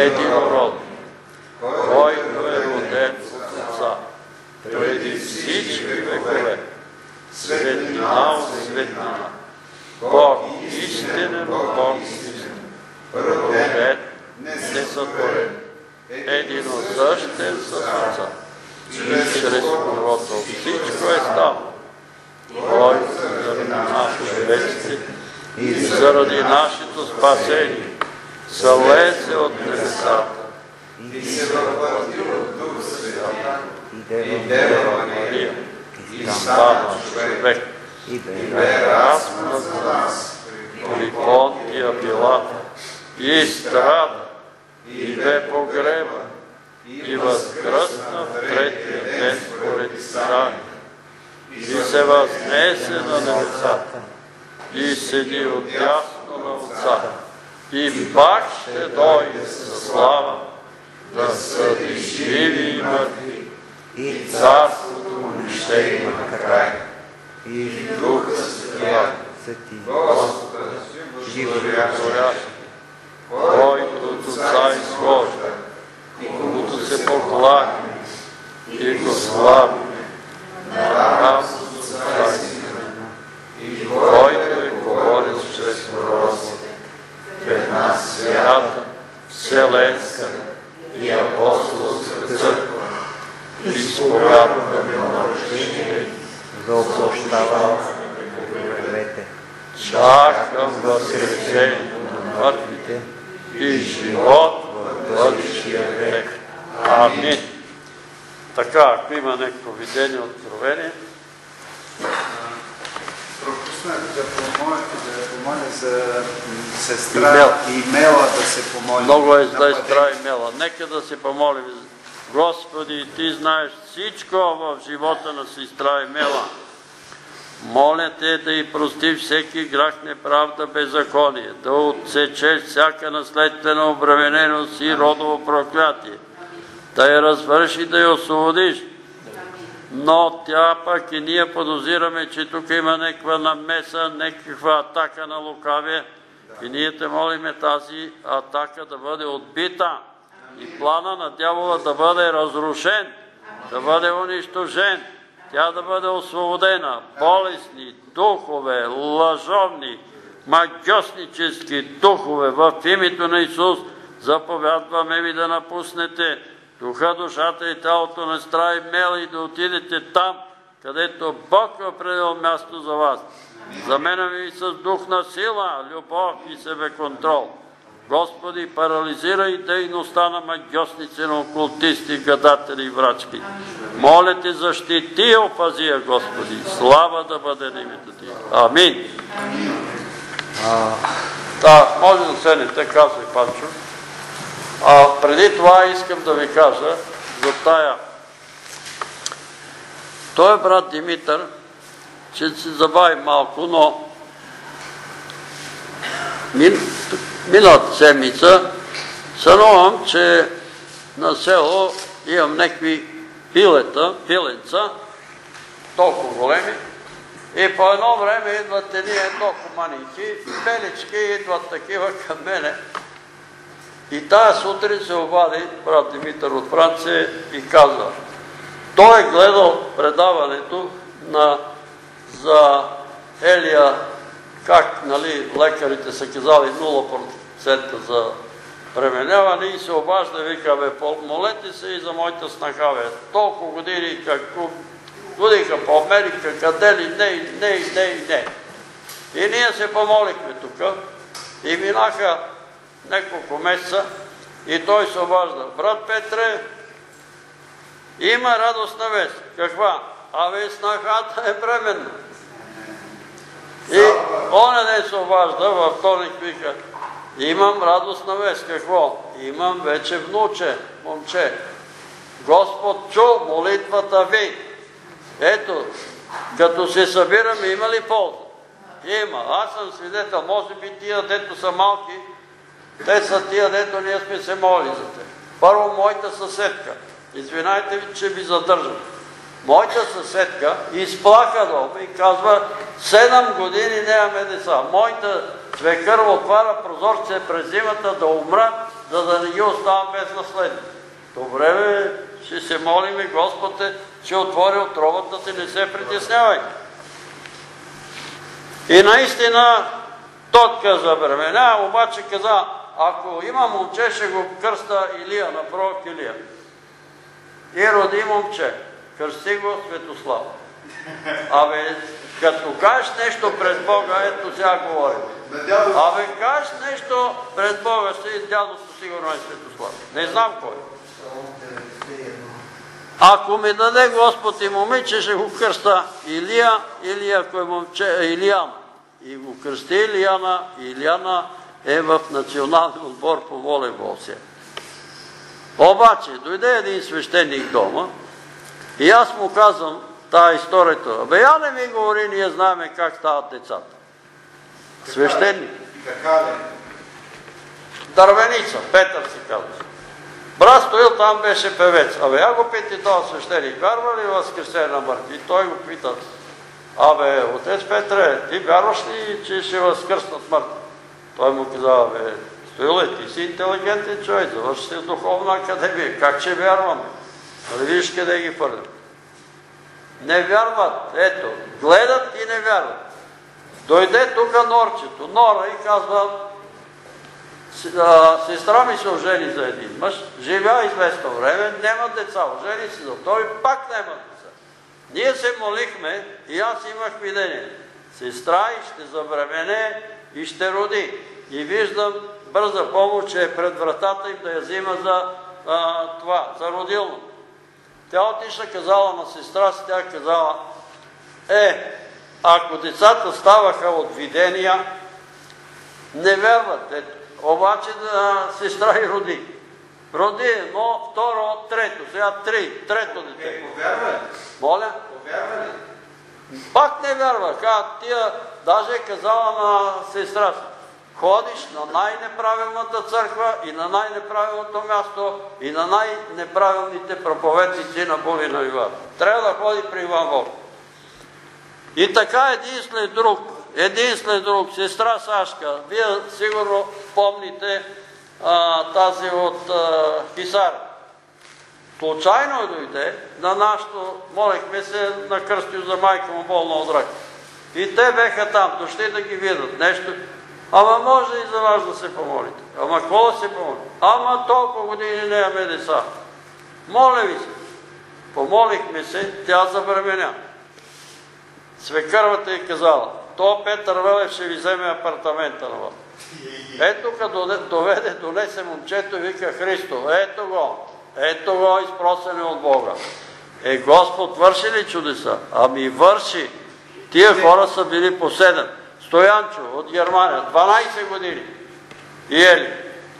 единороден, който е роден от Отца, преди всички векове, светлина от светлина, Бог истинен Бог роден, несътворен, единосъщен с Отца, и чрез когото всичко е станало, който заради нашето бедствие и заради нашето спасение залезе от небесата.
И се въплати от Дух Света
и Дева Мария. И стана човек
и бе разпнат за нас
при Понтия Пилата и страда и бе погреба и възкръсна в третия ден според Писание и се възнесе на небесата и седи отясно на Отца и пак ще дойде със слава да съди живи и мъртви
и
царството му ще има край.
И
Духа Святия,
Господа,
животворящ, който от Отца изхожда, комуто се покланя и го слави на равното Отца и Сина, и който е говорил чрез пророците в една свята, вселенска и апостолска църква, изповядваме на рождение
за опрощаване на греховете.
чакам възкресението на мъртвите и живот в бъдещия век. Амин. Така, ако има някакво видение, откровение,
Пропуснах да помоля, да помоля за сестра
Имел.
Имела да се помоли.
много е
на
зле
пътя.
стра имела. Нека да се помолим. Господи, Ти знаеш всичко в живота на сестра Емела. Моля Те да й прости всеки грах, неправда, беззаконие, да отсечеш всяка наследствена обремененост и родово проклятие, да я развърши, да я освободиш. Но тя пък и ние подозираме, че тук има някаква намеса, някаква атака на лукавие. И ние те молиме тази атака да бъде отбита и плана на дявола да бъде разрушен, да бъде унищожен, тя да бъде освободена. Болесни духове, лъжовни, магиоснически духове в името на Исус заповядваме ви да напуснете духа, душата и тялото на стра и и да отидете там, където Бог е определил място за вас. Заменяме ви с дух на сила, любов и себеконтрол. Господи, парализирай дейността на магиосници, на окултисти, гадатели и врачки. Моля Те, защити и опази я, Господи. Слава да бъде на името Ти. Амин. Да, може да седнете, казва и Панчо. А преди това искам да ви кажа за тая. Той е брат Димитър, ще се забави малко, но мин, миналата седмица сънувам, че на село имам някакви пилета, пиленца, толкова големи, и по едно време идват едни едно маники, белички идват такива към мене. И тая сутрин се обади брат Димитър от Франция и каза, той е гледал предаването на, за Елия, как нали, лекарите са казали 0% за Пременява и се обажда, вика, бе, молете се и за моята снаха, бе. Толкова години, какво ходиха по Америка, къде ли, не, не, не, не. И ние се помолихме тук и минаха няколко месеца и той се обажда. Брат Петре, има радостна вест. Каква? Абе, снахата е бременна. И оня ден се обажда, във вторник вика, имам радостна вест. Какво? Имам вече внуче, момче. Господ чу молитвата ви. Ето, като се събираме, има ли полза? Има. Аз съм свидетел. Може би тия, дето са малки, те са тия, дето ние сме се молили за те. Първо, моята съседка. Извинайте ви, че ви задържам. Моята съседка изплака и казва, седем години нямаме деца. Моята свекър отваря прозорце през зимата да умра, за да не ги оставам без наследни. Добре, бе, ще се молим и Господ е, ще отвори отровата ти, не се притеснявай. И наистина тот каза бремена, обаче каза, ако има момче, ще го кръста Илия, на пророк Илия. И роди момче. Кръсти го Светослав. Абе, като кажеш нещо пред Бога, ето сега говорим. Абе, кажеш нещо пред Бога, ще и дядото сигурно е Светослав. Не знам кой. Ако ми даде Господ и момиче, ще го кръста Илия, или ако е момче, Илиян. И го кръсти Илияна, Илияна е в националния отбор по волейбол сега. Обаче, дойде един свещеник дома и аз му казвам тази историята. Абе, я не ми говори, ние знаеме как стават децата. Свещеник. Дървеница, Петър се казва. Брат Стоил там беше певец. Абе, я го пити този свещеник, вярва ли възкресение на мъртви? И той го пита, абе, отец Петре, ти вярваш ли, че ще възкръснат мъртви? Той му каза, абе, Стоиле, ти си интелигентен човек, завърши си духовна академия, как ще вярваме? Нали виж къде ги фърлят? Не вярват, ето, гледат и не вярват. Дойде тук Норчето, Нора и казва, сестра ми се ожени за един мъж, живя известно време, няма деца, ожени се за той, пак няма деца. Ние се молихме и аз имах видение. Сестра и ще забремене и ще роди. И виждам бърза помощ, че е пред вратата им да я взима за това, за родилно. Тя отишла, казала на сестра си, тя казала, е, ако децата ставаха от видения, не вярват. Ето, обаче да сестра и роди. Роди едно, второ, трето, сега три, трето дете.
Е, повярва?
Моля?
Повярва ли?
Пак не вярва. Тия, даже е казала на сестра си, ходиш на най-неправилната църква и на най-неправилното място и на най-неправилните проповедници на Богина Иван. Трябва да ходи при Иван Бог. И така един след друг, един след друг, сестра Сашка, вие сигурно помните а, тази от а, Хисар. Случайно дойде на нашото, молехме се на кръстил за майка му болна от рак. И те беха там, дошли да ги видят нещо. Ама може и за вас да се помолите. Ама какво да се помоли? Ама толкова години нямаме деца. Моля ви се. Помолихме се, тя забременя. Свекървата е казала, то Петър Велев ще ви вземе апартамента на вас. Ето като доведе, донесе момчето вика Христо, ето го, ето го изпросене от Бога. Е, Господ върши ли чудеса? Ами върши. Тия хора са били по. Стоянчо от Германия, 12 години. И Ели,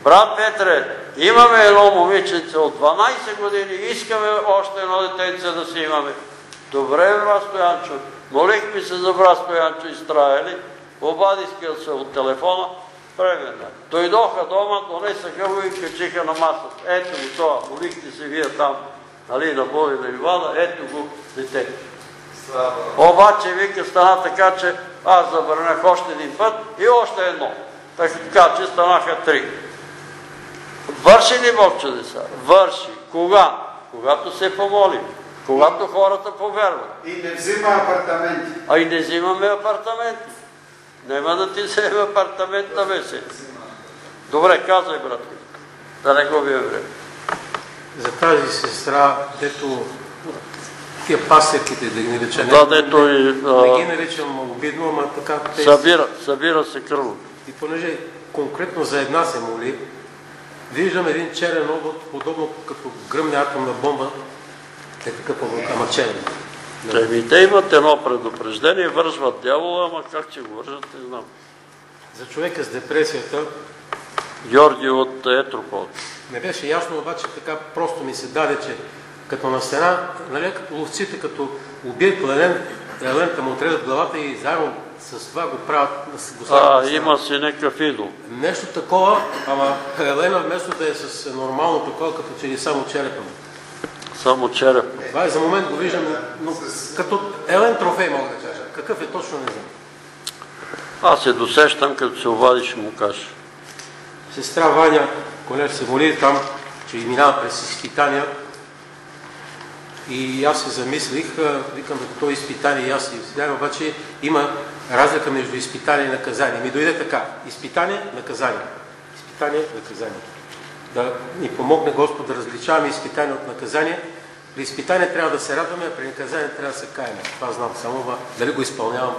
брат Петре, имаме едно момиченце от 12 години, искаме още едно детенце да си имаме. Добре, брат Стоянчо, молихме се за брат Стоянчо Изтраели, обадиха се от телефона, прегледа. Дойдоха дома, донесаха го и качиха на масата. Ето го това, молихте се вие там, нали, на Бога и на Ивана, ето го детето. Обаче, вика, стана така, че аз забранях още един път и още едно. Така, че станаха три. Върши ли Бог чудеса? Върши. Кога? Когато се помолим. Когато хората повярват.
И не взима апартаменти.
А и не взимаме апартаменти. Нема да ти вземе апартамент на месец. Добре, казвай, братки. Да не губим време.
За тази сестра, дето тия пасеките, да ги нарича, не,
Да, дето и
не ги наричам обидно, ама така те
събира, събира се кръвно.
И понеже конкретно за една се моли, виждам един черен обод, подобно като гръмне атомна бомба, е такъв обод, ама черен. Да.
Еми, те имат едно предупреждение, вържват дявола, ама как ще го вържат, не знам.
За човека с депресията
Георги от Етропол.
не беше ясно, обаче така просто ми се даде, че като на стена, нали, като ловците, като убият елен, елента му отрезат главата и заедно с това го правят, го
А, има си някакъв идол.
Нещо такова, ама Елена вместо да е с нормално такова, като че ли само черепа му.
Само череп.
Това е за момент го виждам, но като Елен трофей мога да кажа. Какъв е точно не знам.
Аз се досещам, като се обадиш и му кажа.
Сестра Ваня, когато се моли там, че минава през изпитания, и аз се замислих, викам, то изпитание и аз си изпитание, обаче има разлика между изпитание и наказание. Ми дойде така, изпитание, наказание. Изпитание, наказание. Да ни помогне Господ да различаваме изпитание от наказание. При изпитание трябва да се радваме, а при наказание трябва да се каем. Това знам само, ама дали го изпълнявам.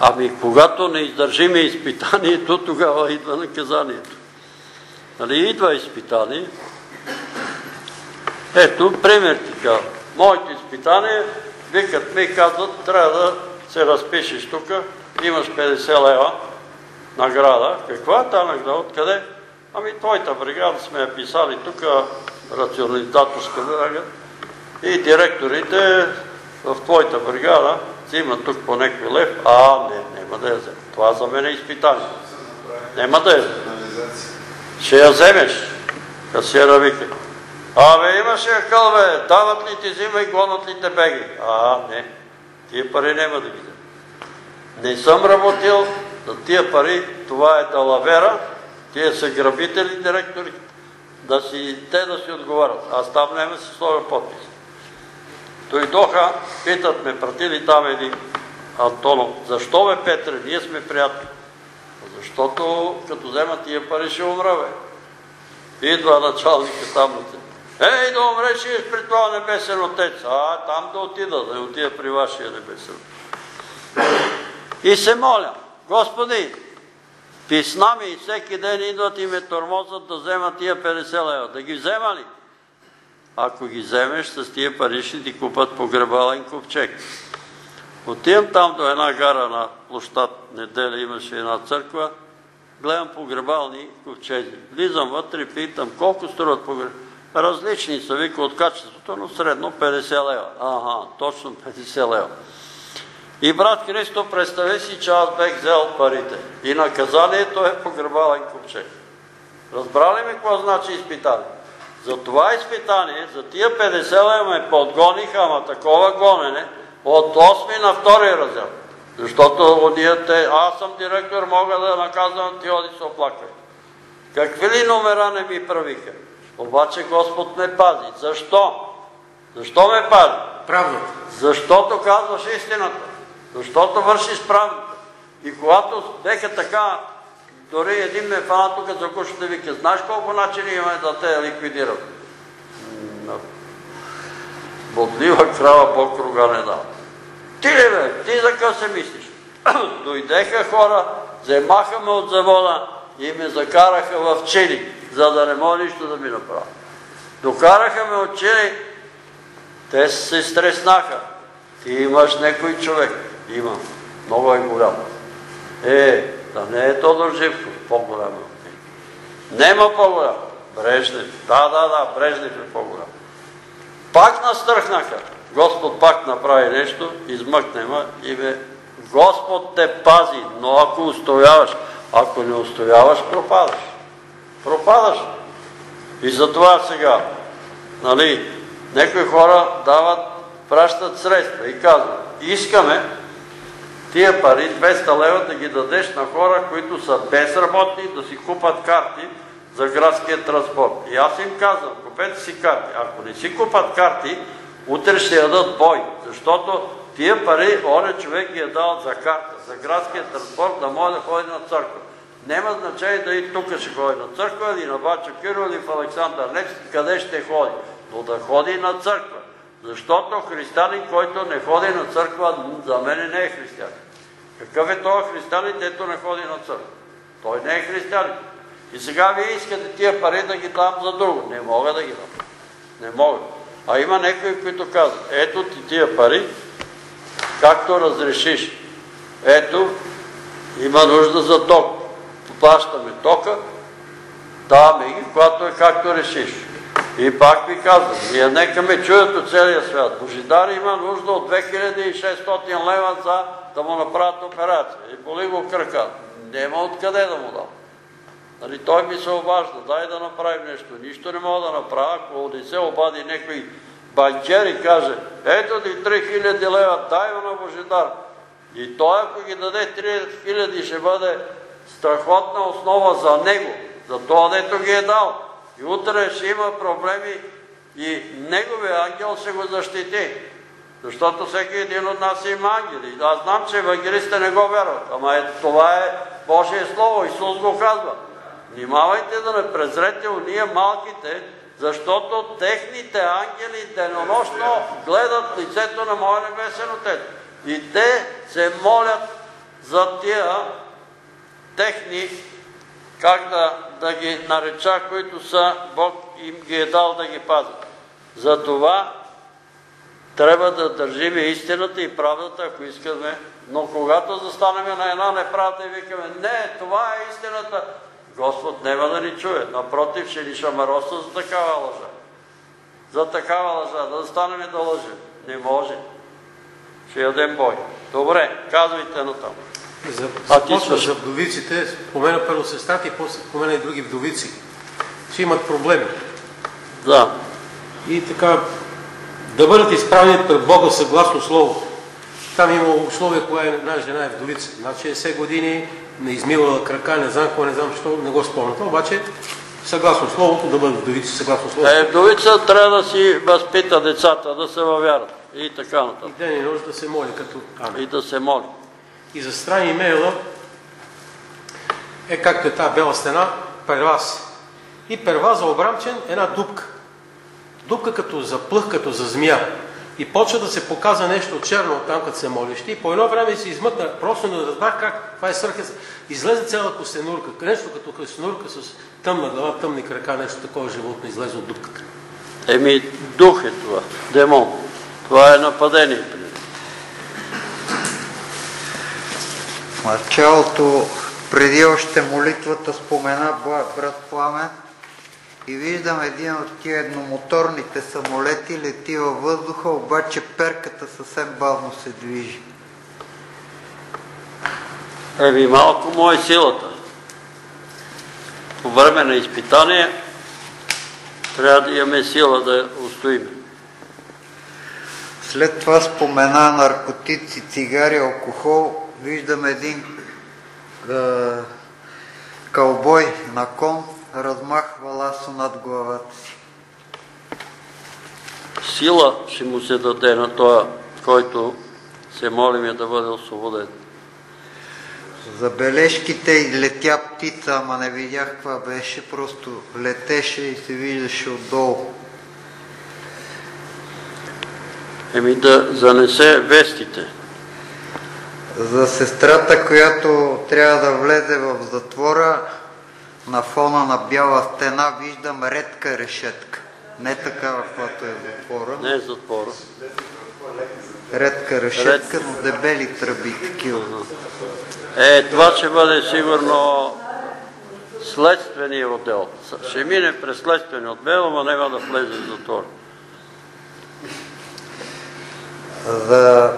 Ами, когато не издържиме изпитанието, <laughs> тогава идва наказанието. Нали, идва изпитание. Ето, пример казвам. Моите изпитания, викат ми казват, трябва да се разпишеш тук, имаш 50 лева награда. Каква е тази награда? Откъде? Ами, твоята бригада сме я писали тук, рационализаторска бригада. И директорите в твоята бригада взимат тук по някой лев. А, не, няма да я взема. Това за мен е изпитание. Няма да я взема. Ще я вземеш. Касиера вика. Абе, имаше акъл, бе. Дават ли ти взима и гонат ли те беги? А, не. Тия пари няма да ги взема. Не съм работил за тия пари. Това е далавера. Тия са грабители, директори. Да си, те да си отговарят. Аз там няма си сложа подпис. Дойдоха, питат ме, пратили там един Антонов. Защо бе, Петре, ние сме приятели? Защото като вземат тия пари ще умра, бе. Идва началника там на. Ей, да умреш при това небесен отец. А, там да отида, да отида при вашия небесен. И се моля, Господи, писна ми всеки ден идват и ме тормозат да вземат тия 50 лева. Да ги взема ли? Ако ги вземеш, с тия пари ще ти купат погребален ковчег. Отивам там до една гара на площад, неделя имаше една църква, гледам погребални ковчези. Влизам вътре и питам колко струват погребални. Различни са, вика от качеството, но средно 50 лева. Ага, точно 50 лева. И брат Христо, представи си, че аз бех взел парите. И наказанието е погребален ковчег. Разбрали ми какво значи изпитание? За това изпитание, за тия 50 лева ме подгониха, ама такова гонене, от 8 на 2 раздел. Защото ония те, аз съм директор, мога да наказвам, ти оди се оплаквай. Какви ли номера не ми правиха? Обаче Господ ме пази. Защо? Защо ме пази?
Правдата.
Защото казваш истината. Защото вършиш правдата. И когато беха така, дори един ме фана тук за кушата вика, знаеш колко начини имаме да те ликвидирам? М, Бодлива крава Бог рога не дава. Ти ли бе? Ти за къв се мислиш? <clears throat> Дойдеха хора, вземаха ме от завода и ме закараха в чили, за да не може нищо да ми направят. Докараха ме от те се стреснаха. Ти имаш някой човек. Имам. Много е голям. Е, да не е Тодор Живков, по-голям от него. Нема по-голям. Брежнев. Да, да, да, Брежнев е по-голям. Пак настръхнаха. Господ пак направи нещо, измъкне ме и бе, Господ те пази, но ако устояваш, ако не устояваш, пропадаш. Пропадаш. И затова сега, нали, някои хора дават, пращат средства и казват, искаме тия пари, 200 лева, да ги дадеш на хора, които са безработни, да си купат карти за градския транспорт. И аз им казвам, купете си карти. Ако не си купат карти, утре ще ядат бой, защото тия пари, оня човек ги е дал за карта, за градския транспорт, да може да ходи на църква. Няма значение дали тук ще ходи на църква, или на Бачо Киро, или в Александър Невски, къде ще ходи. Но да ходи на църква. Защото християнин, който не ходи на църква, за мен не е християнин. Какъв е този християнин, дето не ходи на църква? Той не е християнин. И сега вие искате тия пари да ги дам за друго. Не мога да ги дам. Не мога. А има някои, които казват, ето ти тия пари, както разрешиш. Ето, има нужда за ток. Плащаме тока, даваме ги, когато е както решиш. И пак ви казвам, ние нека ме чуят от целия свят. Божидар има нужда от 2600 лева за да му направят операция. И боли го кръка. Няма откъде да му дам. Нали, той ми се обажда, дай да направим нещо. Нищо не мога да направя, ако не се обади някой банкер и каже, ето ти 3000 лева, дай го на Божидар. И той, ако ги даде 3000, ще бъде страхотна основа за него, за това, дето ги е дал. И утре ще има проблеми и неговия ангел ще го защити. Защото всеки един от нас има ангели. Аз знам, че евангелистите не го вярват, ама е, това е Божие Слово. Исус го казва. Внимавайте да не презрете уния малките, защото техните ангели денонощно гледат лицето на Моя Небесен Отец. И те се молят за тия техни, как да, да ги нареча, които са, Бог им ги е дал да ги пазят. Затова трябва да държим истината и правдата, ако искаме. Но когато застанем на една неправда и викаме, не, това е истината, Господ няма да ни чуе. Напротив, ще ни шамароса за такава лъжа. За такава лъжа. Да застанем да лъжим. Не може. Ще ядем бой. Добре, казвайте на там.
За,
А ти
започна
слушай.
за вдовиците, спомена първо сестрата и после спомена и други вдовици. Ще имат проблеми.
Да.
И така, да бъдат изправени пред Бога съгласно Словото. Там има условие, кога е една жена е вдовица. Значи 60 години, не измивала крака, не знам какво, не знам що, не го спомням. Обаче, съгласно Словото, да бъдат вдовици, съгласно Словото.
Е, вдовица трябва да си възпита децата, да се въвярат. И така
И
нататък.
ден и нощ да се моли като Амен.
И да се моли.
И за страни имейла е както е тази бела стена, перваз. И перваза обрамчен една дупка. Дупка като за плъх, като за змия. И почва да се показва нещо черно от там, като се молиш. И по едно време се измъкна, просто не разбрах как, това е свърха. Излезе цяла костенурка, нещо като костенурка с тъмна глава, тъмни крака, нещо такова животно излезе от дупката.
Еми, дух е това. Демон. Това е нападение. при него.
В началото, преди още молитвата, спомена брат Пламен и виждам един от тия едномоторните самолети лети във въздуха, обаче перката съвсем бавно се движи.
Еми, малко му е силата. По време на изпитание трябва да имаме сила да устоим.
След това спомена наркотици, цигари, алкохол. Виждам един е, кълбой на кон, размахва ласо над главата си.
Сила ще му се даде на този, който се молиме да бъде освободен.
Забележките и летя птица, ама не видях каква беше, просто летеше и се виждаше отдолу.
Еми да занесе вестите.
За сестрата, която трябва да влезе в затвора, на фона на бяла стена виждам редка решетка. Не такава, която е затвора.
Не е затвора.
Редка решетка, но дебели тръби такива.
Е, това ще бъде сигурно следствения отдел. Ще мине през следствения отдел, ама няма да влезе в затвора.
За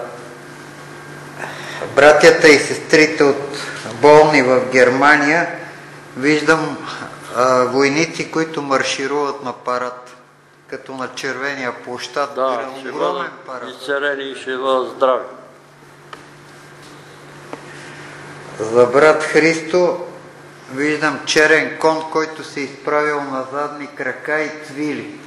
братята и сестрите от болни в Германия виждам а, войници, които маршируват на парад, като на червения площад.
Да,
огромен парад.
изцерени и ще бъдат здрави.
За брат Христо виждам черен кон, който се изправил на задни крака и цвили.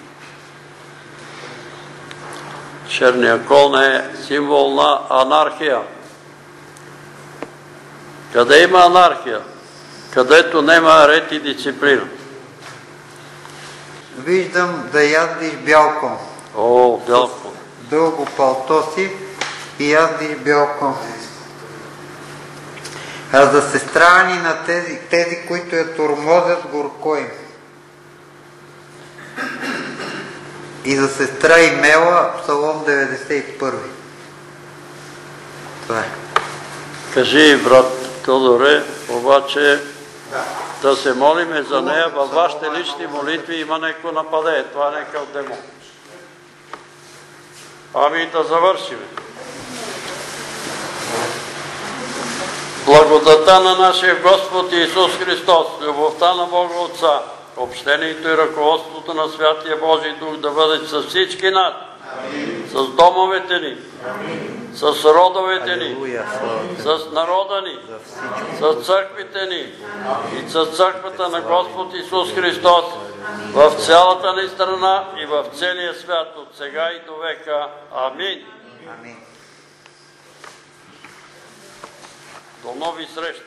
Черния кон е символ на анархия. Къде има анархия? където няма ред и дисциплина.
Виждам да яздиш бялко.
О, бялко.
Дълго палто си и яздиш бялко. А за сестра ни на тези, тези, които я тормозят, горко им. И за сестра Имела, Псалом 91. Това е.
Кажи, брат Тодоре, обаче да се молиме за нея във вашите лични молитви има неко нападе. Това е некъв демон. Ами да завършим. Благодата на нашия Господ Исус Христос, любовта на Бога Отца, общението и ръководството на Святия Божий Дух да бъде с всички нас, с домовете ни, с родовете ни, с народа ни, с църквите ни. И с църквата на Господ Исус Христос в цялата ни страна и в целия свят от сега и до века.
Амин.
До нови срещи.